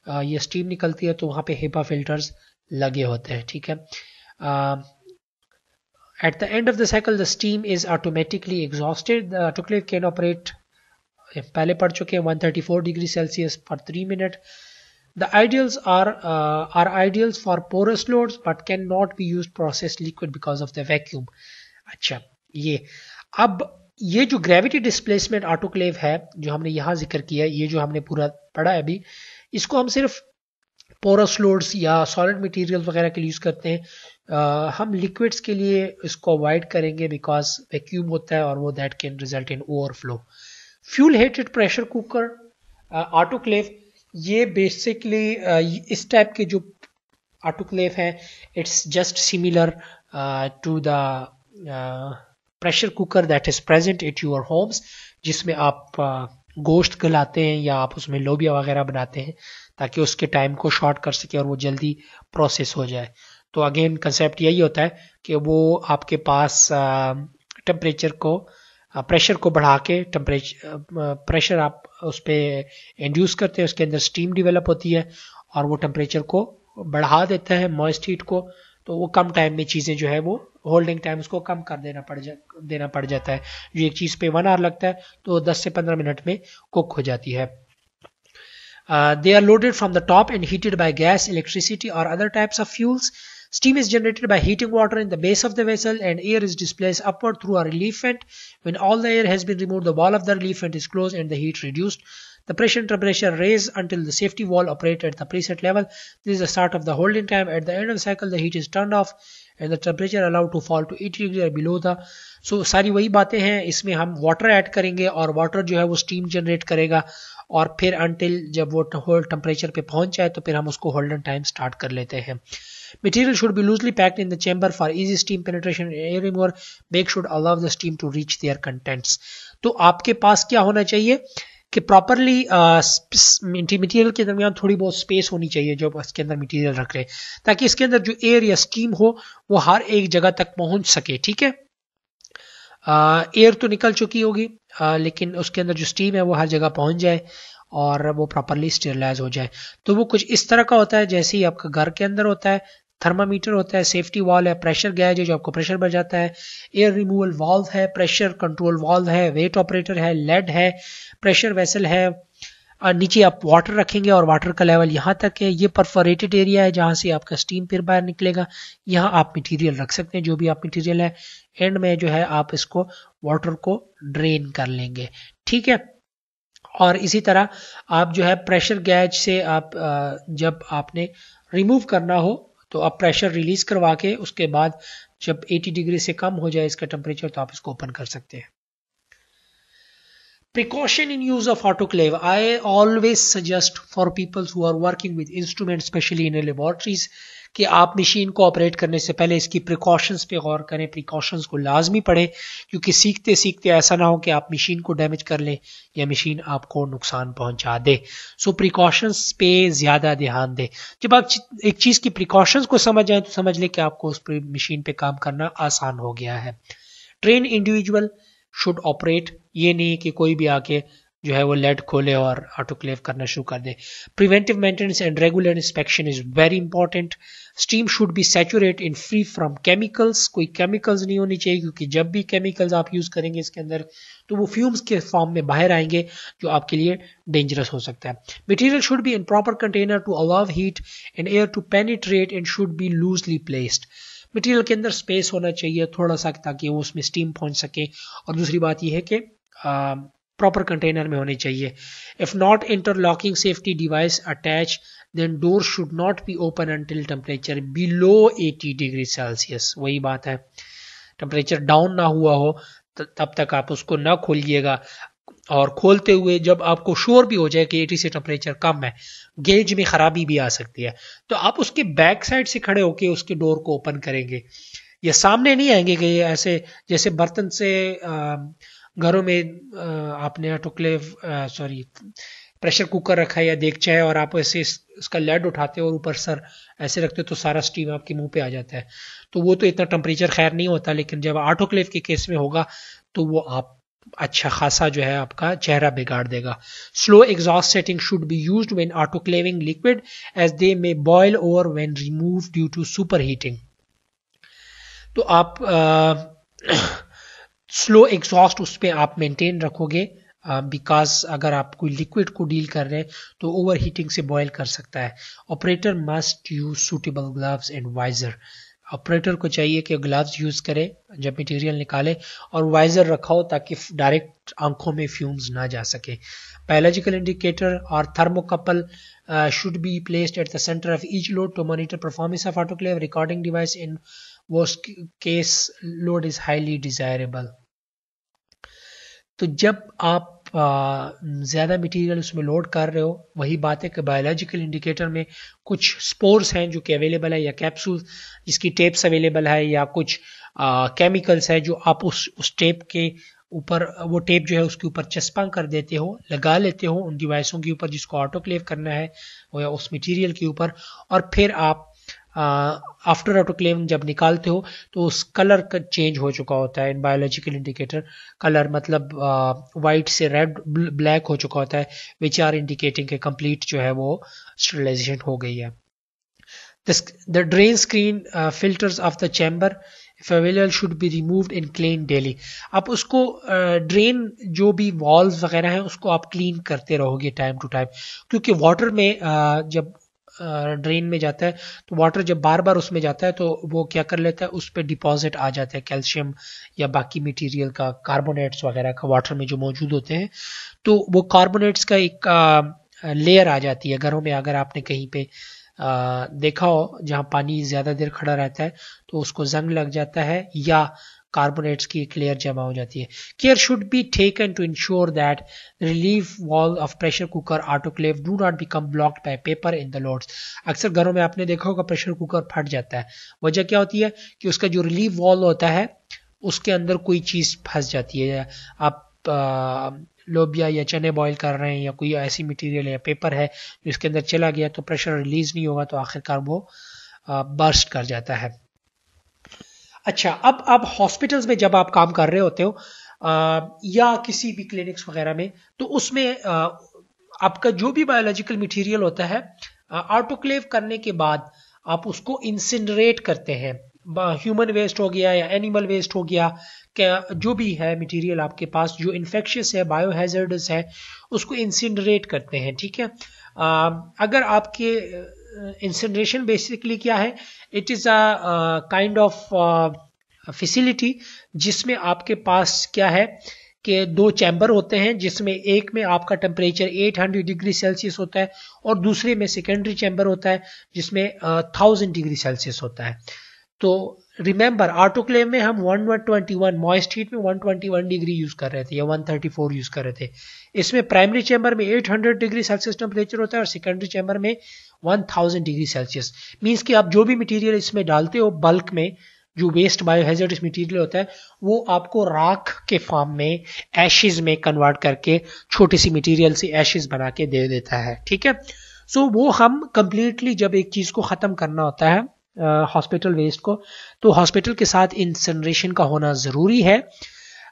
uh, या स्टीम निकलती है तो वहाँ पे हेपा फिल्टर्स लगे होते हैं ठीक है? आ, at the end of the cycle the steam is automatically exhausted the autoclave can operate पहले पढ़ चुके हैं 134 degree Celsius for 3 minutes The ideals are uh, are ideals for porous loads but cannot be used processed liquid because of the vacuum. अच्छा ये अब ये जो gravity displacement autoclave है जो हमने यहाँ ज़िक्र किया ये जो हमने पूरा पढ़ा है अभी इसको हम सिर्फ़ पोरस लोड्स या सॉलिड मटेरियल वगैरह के लिए यूज़ करते हैं आ, हम लिक्विड्स के लिए इसको अवॉइड करेंगे बिकॉज़ वैक्यूम होता है और वो that can result in overflow fuel heated pressure cooker autoclave ये बेसिकली uh, इस टाइप के जो ऑटोक्लेव है it's just similar to the pressure cooker that is present at your homes जिसमें आप uh, गोश्त गलाते हैं या आप उसमें लोबिया वगैरह बनाते हैं ताकि उसके टाइम को शॉर्ट कर सके और वो जल्दी प्रोसेस हो जाए। तो अगेन कंसेप्ट यही होता है कि वो आपके पास टेम्परेचर को प्रेशर को बढ़ा के टेम्परेचर प्रेशर आप उस पर इंड्यूस करते हैं, उसके अंदर स्टीम डिवेलप होती है और वो टेम्परेचर को बढ़ा देता है मॉइस्ट हीट को तो वो कम टाइम में चीज़ें जो है वो होल्डिंग टाइम उसको कम कर देना पड़ जा, देना पड़ जाता है। जो एक चीज़ पे वन आवर लगता है तो 10 से 15 मिनट में कुक हो जाती है। They are loaded from the top and heated by gas electricity और other types of fuels Steam is generated by heating water in the base of the vessel and air is displaced upward through a relief vent. When all the air has been removed, the wall of the relief vent is closed and the heat reduced. The pressure and temperature raised until the safety valve operate at the preset level. This is the start of the holding time. At the end of the cycle, the heat is turned off and the temperature allowed to fall to 80 degree or below the so सारी वही बातें हैं इसमें हम water add करेंगे और water जो है वो स्टीम जनरेट करेगा और फिर अनटिल जब वो होल्ड टेम्परेचर पे पहुंच जाए तो फिर हम उसको होल्डन टाइम स्टार्ट कर लेते हैं Material should be loosely packed in the chamber for easy steam penetration and air remover. Make should allow the steam to reach their contents. तो आपके पास क्या होना चाहिए कि प्रॉपरली मटेरियल के दरमियान थोड़ी बहुत स्पेस होनी चाहिए जो इसके अंदर मटेरियल रख रहे हैं ताकि इसके अंदर जो एयर या स्टीम हो, वो हर एक जगह तक पहुँच सके, ठीक है एयर तो निकल चुकी होगी लेकिन उसके अंदर जो स्टीम है वो हर जगह पहुँच जाए और वो प्रॉपरली स्टेरलाइज हो जाए तो वो कुछ इस तरह का होता है, जैसे ही आपका घर के अंदर होता है थर्मामीटर होता है सेफ्टी वॉल है प्रेशर गैज है जो आपको प्रेशर बढ़ जाता है एयर रिमूवल वॉल्व है प्रेशर कंट्रोल वॉल्व है वेट ऑपरेटर है लेड है प्रेशर वेसल है, और नीचे आप वाटर रखेंगे और वाटर का लेवल यहाँ तक है। ये परफोरेटेड एरिया है जहाँ से आपका स्टीम फिर बाहर निकलेगा। यहाँ आप मटेरियल रख सकते हैं, जो भी आप मटेरियल है एंड में जो है आप इसको वाटर को ड्रेन कर लेंगे। ठीक है? और इसी तरह आप जो है प्रेशर गैज से आप जब आपने रिमूव करना हो तो आप प्रेशर रिलीज़ करवा के उसके बाद जब 80 डिग्री से कम हो जाए इसका टेम्परेचर तो आप इसको ओपन कर सकते हैं। Precaution in use of autoclave. I always suggest for people who are working with instruments, especially in laboratories, कि आप मशीन को ऑपरेट करने से पहले इसकी प्रिकॉशंस पे गौर करें प्रिकॉशंस को लाजमी पढ़ें, क्योंकि सीखते सीखते ऐसा ना हो कि आप मशीन को डैमेज कर लें या मशीन आपको नुकसान पहुँचा दे। सो प्रिकॉशंस पे ज़्यादा ध्यान दें। जब आप एक चीज़ की प्रिकॉशंस को समझ जाए तो समझ लें कि आपको उस मशीन पे काम करना आसान हो गया है। ट्रेन इंडिविजुअल शुड ऑपरेट ये नहीं कि कोई भी आके जो है वो लेड खोले और ऑटोक्लेव करना शुरू कर दे। Preventive maintenance and regular inspection is very important steam should be saturate in free from chemicals कोई केमिकल्स नहीं होनी चाहिए क्योंकि जब भी केमिकल्स आप यूज़ करेंगे इसके अंदर तो वो फ्यूम्स के फॉर्म में बाहर आएँगे जो आपके लिए डेंजरस हो सकता है। Material should be in proper container to allow heat and air to penetrate and should be loosely placed material के अंदर स्पेस होना चाहिए थोड़ा सा ताकि वो उसमें स्टीम पहुँच सके। और दूसरी बात यह है कि प्रॉपर कंटेनर में होनी चाहिए। If not interlocking safety device attach then door should not be open until temperature below 80 degree Celsius वही बात है। टेम्परेचर डाउन ना हुआ हो तब तक आप उसको ना खोलिएगा। और खोलते हुए जब आपको श्योर भी हो जाए कि 80 से टेम्परेचर कम है गेज में खराबी भी आ सकती है। तो आप उसके बैक साइड से खड़े होकर उसके डोर को ओपन करेंगे। ये सामने नहीं आएँगे कि ऐसे, जैसे बर्तन से घरों में आपने ऑटोक्लेव सॉरी प्रेशर कुकर रखा है या देखचा है और आप ऐसे उसका लेड उठाते हो और ऊपर सर ऐसे रखते हो तो सारा स्टीम आपके मुँह पे आ जाता है। तो वो तो इतना टेम्परेचर खैर नहीं होता, लेकिन जब ऑटोक्लेव के केस में होगा तो वो आप अच्छा खासा जो है आपका चेहरा बिगाड़ देगा। Slow exhaust setting should be use when autoclaving liquid as they may boil over when remove due to super heating तो आप स्लो एग्जॉस्ट उस पर आप मेंटेन रखोगे बिकॉज़ uh, अगर आप कोई लिक्विड को डील कर रहे हैं तो ओवर हीटिंग से बॉयल कर सकता है। Operator must use suitable gloves and visor operator को चाहिए कि ग्लव्स यूज़ करे, जब मटेरियल निकाले और वाइजर रखा हो ताकि डायरेक्ट आँखों में फ्यूम्स ना जा सके। बायोलॉजिकल इंडिकेटर और thermocouple should be placed at the centre of each load to monitor performance of autoclave recording device in वो case load is highly desirable तो जब आप ज़्यादा मटेरियल उसमें लोड कर रहे हो, वही बात है कि बायोलॉजिकल इंडिकेटर में कुछ स्पोर्स हैं जो कि अवेलेबल है या कैप्सूल जिसकी टेप्स अवेलेबल है या कुछ केमिकल्स है जो आप उस उस टेप के ऊपर, वो टेप जो है उसके ऊपर चस्पा कर देते हो, लगा लेते हो उन डिवाइसों के ऊपर जिसको ऑटोक्लेव करना है या उस मटेरियल के ऊपर, और फिर आप आफ्टर ऑटोक्लेव जब निकालते हो तो उस कलर का चेंज हो चुका होता है इन बायोलॉजिकल इंडिकेटर कलर मतलब वाइट से रेड ब्लैक हो चुका होता है विच आर इंडिकेटिंग के कंप्लीट जो है वो स्टरलाइजेशन हो गई है। The drain screen filters of the chamber available should be removed in clean daily आप उसको ड्रेन uh, जो भी वॉल्स वगैरह हैं उसको आप क्लीन करते रहोगे टाइम टू टाइम क्योंकि वाटर में uh, जब ड्रेन में जाता है तो वाटर जब बार बार उसमें जाता है तो वो क्या कर लेता है, उस पर डिपॉजिट आ जाता है कैल्शियम या बाकी मटेरियल का कार्बोनेट्स वगैरह का वाटर में जो मौजूद होते हैं तो वो कार्बोनेट्स का एक लेयर आ जाती है घरों में, अगर आपने कहीं पे देखा हो, जहाँ पानी ज़्यादा देर खड़ा रहता है तो उसको जंग लग जाता है, या कार्बोनेट्स की एक लेयर जमा हो जाती है। Care should be taken to ensure that relief valve of pressure cooker autoclave do not become blocked by paper in the loads अक्सर घरों में आपने देखा होगा प्रेशर कुकर फट जाता है। वजह क्या होती है? कि उसका जो रिलीफ वॉल होता है, उसके अंदर कोई चीज़ फंस जाती है। आप लोबिया या चने बॉईल कर रहे हैं या कोई ऐसी मटेरियल या पेपर है जिसके अंदर चला गया तो प्रेशर रिलीज़ नहीं होगा तो आखिरकार वो बर्स्ट कर जाता है। अच्छा अब आप हॉस्पिटल्स में जब आप काम कर रहे होते हो या किसी भी क्लिनिक्स वगैरह में तो उसमें आपका जो भी बायोलॉजिकल मटेरियल होता है ऑटोक्लेव करने के बाद आप उसको इंसिनरेट करते हैं। ह्यूमन वेस्ट हो गया या एनिमल वेस्ट हो गया क्या जो भी है मटेरियल आपके पास जो इन्फेक्शियस है बायोहेजर्डस है उसको इंसिनरेट करते हैं ठीक है? आ, अगर आपके इंसिनरेशन बेसिकली क्या है? It is a kind of facility जिसमें आपके पास क्या है कि दो चैम्बर होते हैं जिसमें एक में आपका टेम्परेचर 800 डिग्री सेल्सियस होता है और दूसरे में सेकेंडरी चैम्बर होता है जिसमें थाउज़ेंड डिग्री सेल्सियस होता है। तो रिमेंबर ऑटोक्लेव में हम 121 मॉइस्ट हीट में 121 डिग्री यूज़ कर रहे थे या 134 यूज़ कर रहे थे। इसमें प्राइमरी चैम्बर में 800 डिग्री सेल्सियस टेम्परेचर होता है और सेकेंडरी चैम्बर में 1000 डिग्री सेल्सियस मींस कि आप जो भी मटेरियल इसमें डालते हो बल्क में जो वेस्ट बायोहेजर्डस मटेरियल होता है वो आपको राख के फॉर्म में एशेज में कन्वर्ट करके छोटी सी मटेरियल से एशेज बना के दे देता है ठीक है? सो so, वो हम कंप्लीटली जब एक चीज़ को खत्म करना होता है हॉस्पिटल वेस्ट को तो हॉस्पिटल के साथ इंसनरेशन का होना ज़रूरी है।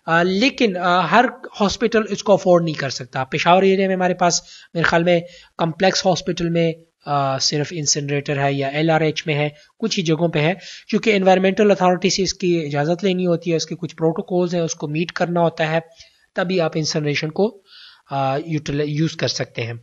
आ, लेकिन आ, हर हॉस्पिटल इसको अफोर्ड नहीं कर सकता। पेशावर एरिया में हमारे पास मेरे ख्याल में कम्प्लेक्स हॉस्पिटल में आ, सिर्फ़ इंसनरेटर है या एलआरएच में है कुछ ही जगहों पे है क्योंकि इन्वायरमेंटल अथॉरिटी से इसकी इजाज़त लेनी होती है इसके कुछ प्रोटोकॉल्स हैं उसको मीट करना होता है तभी आप इंसनरेशन को यूज़ कर सकते हैं।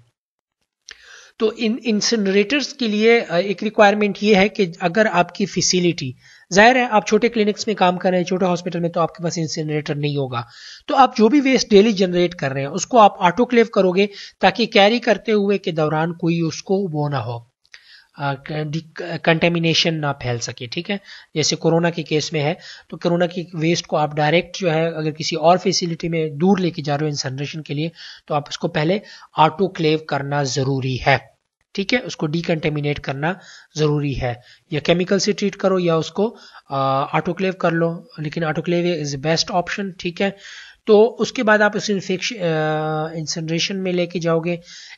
तो इन इंसनरेटर्स के लिए एक रिक्वायरमेंट ये है कि अगर आपकी फैसिलिटी ज़ाहिर है आप छोटे क्लिनिक्स में काम कर रहे हैं, छोटे हॉस्पिटल में तो आपके पास इंसिनरेटर नहीं होगा। तो आप जो भी वेस्ट डेली जनरेट कर रहे हैं, उसको आप ऑटोक्लेव करोगे ताकि कैरी करते हुए के दौरान कोई उसको वो ना हो। कंटेमिनेशन ना फैल सके, ठीक है? जैसे कोरोना के केस में है तो कोरोना की वेस्ट को आप डायरेक्ट जो है, अगर किसी और फैसिलिटी में दूर लेके जा रहे हो इंसनरेशन के लिए तो आप उसको पहले ऑटोक्लेव करना ज़रूरी है, ठीक है? उसको डिकंटेमिनेट करना ज़रूरी है। या केमिकल से ट्रीट करो या उसको ऑटोक्लेव कर लो, लेकिन ऑटोक्लेव इज़ बेस्ट ऑप्शन ठीक है? तो उसके बाद आप उस इन्फेक्शन इंसनरेशन में लेके जाओगे।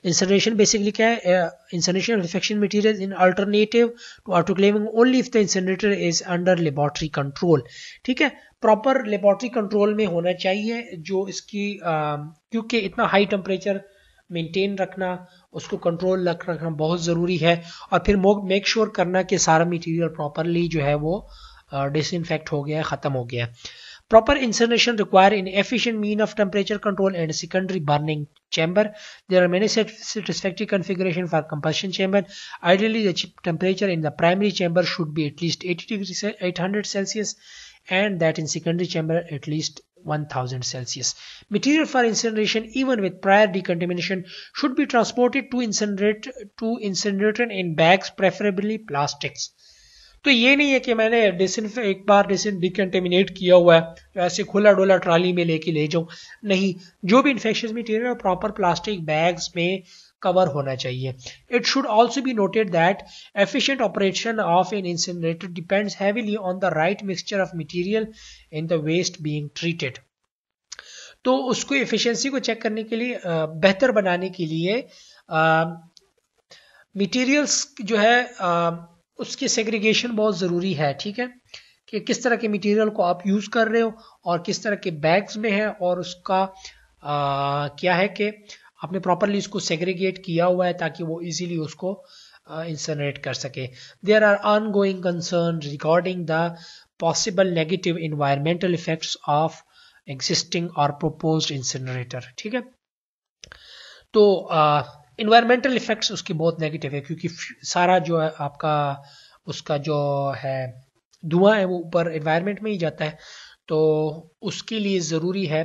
इंसनरेशन बेसिकली क्या है? Incineration of infection material in alternative to autoclaving only if the incinerator is under laboratory control ठीक है? प्रॉपर लेबोरेटरी कंट्रोल में होना चाहिए जो इसकी क्योंकि इतना हाई टेम्परेचर मेंटेन रखना, उसको कंट्रोल रख, रखना बहुत ज़रूरी है। और फिर मेक श्योर करना कि सारा मटेरियल प्रॉपरली जो है वो डिसइनफेक्ट हो गया है, ख़त्म हो गया Proper incineration require an efficient mean of temperature control and secondary burning chamber. There are many satisfactory configuration for combustion chamber. Ideally, the temperature in the primary chamber should be at least 80 degrees 800 Celsius and that in secondary chamber at least 1000 Celsius. Material for incineration even with prior decontamination should be transported to incinerate to incinerator in bags preferably plastics. तो ये नहीं है कि मैंने एक बार decontaminate किया हुआ है तो ऐसे खुला डोला ट्राली में लेके ले जाऊँ। नहीं, जो भी infection material proper plastic bags में कवर होना चाहिए। It should also be noted that efficient operation of an incinerator depends heavily on the right mixture of material in the waste being treated तो उसको एफिशिएंसी को check करने के लिए बेहतर बनाने के लिए मटेरियल्स जो है उसकी सेग्रीगेशन बहुत ज़रूरी है ठीक है? कि किस तरह के मटेरियल को आप यूज़ कर रहे हो और किस तरह के बैग्स में है और उसका आ, क्या है कि आपने प्रॉपरली इसको सेग्रीगेट किया हुआ है ताकि वो इजीली उसको इंसनरेट कर सके। There are ongoing concern regarding the possible negative environmental effects of existing और प्रोपोज इंसनरेटर ठीक है? तो इन्वायरमेंटल इफेक्ट्स उसकी बहुत नेगेटिव है, क्योंकि सारा जो है आपका, उसका जो है, धुआँ है वो ऊपर इन्वायरमेंट में ही जाता है। तो उसके लिए ज़रूरी है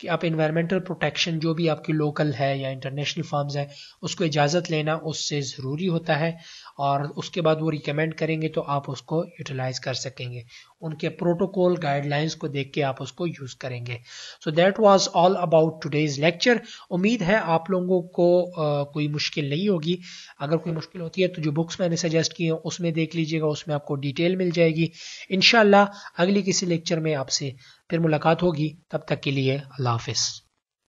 कि आप इन्वायरमेंटल प्रोटेक्शन जो भी आपकी लोकल है या इंटरनेशनल फार्म्स है, उसको इजाज़त लेना उससे ज़रूरी होता है। और उसके बाद वो रिकमेंड करेंगे तो आप उसको यूटिलाइज कर सकेंगे। उनके प्रोटोकॉल गाइडलाइंस को देख के आप उसको यूज़ करेंगे। So that was all about today's lecture उम्मीद है आप लोगों को आ, कोई मुश्किल नहीं होगी। अगर कोई मुश्किल होती है तो जो बुक्स मैंने सजेस्ट की हैं उसमें देख लीजिएगा उसमें आपको डिटेल मिल जाएगी। इनशाला अगली किसी लेक्चर में आपसे फिर मुलाकात होगी। तब तक के लिए अल्लाह हाफिज़।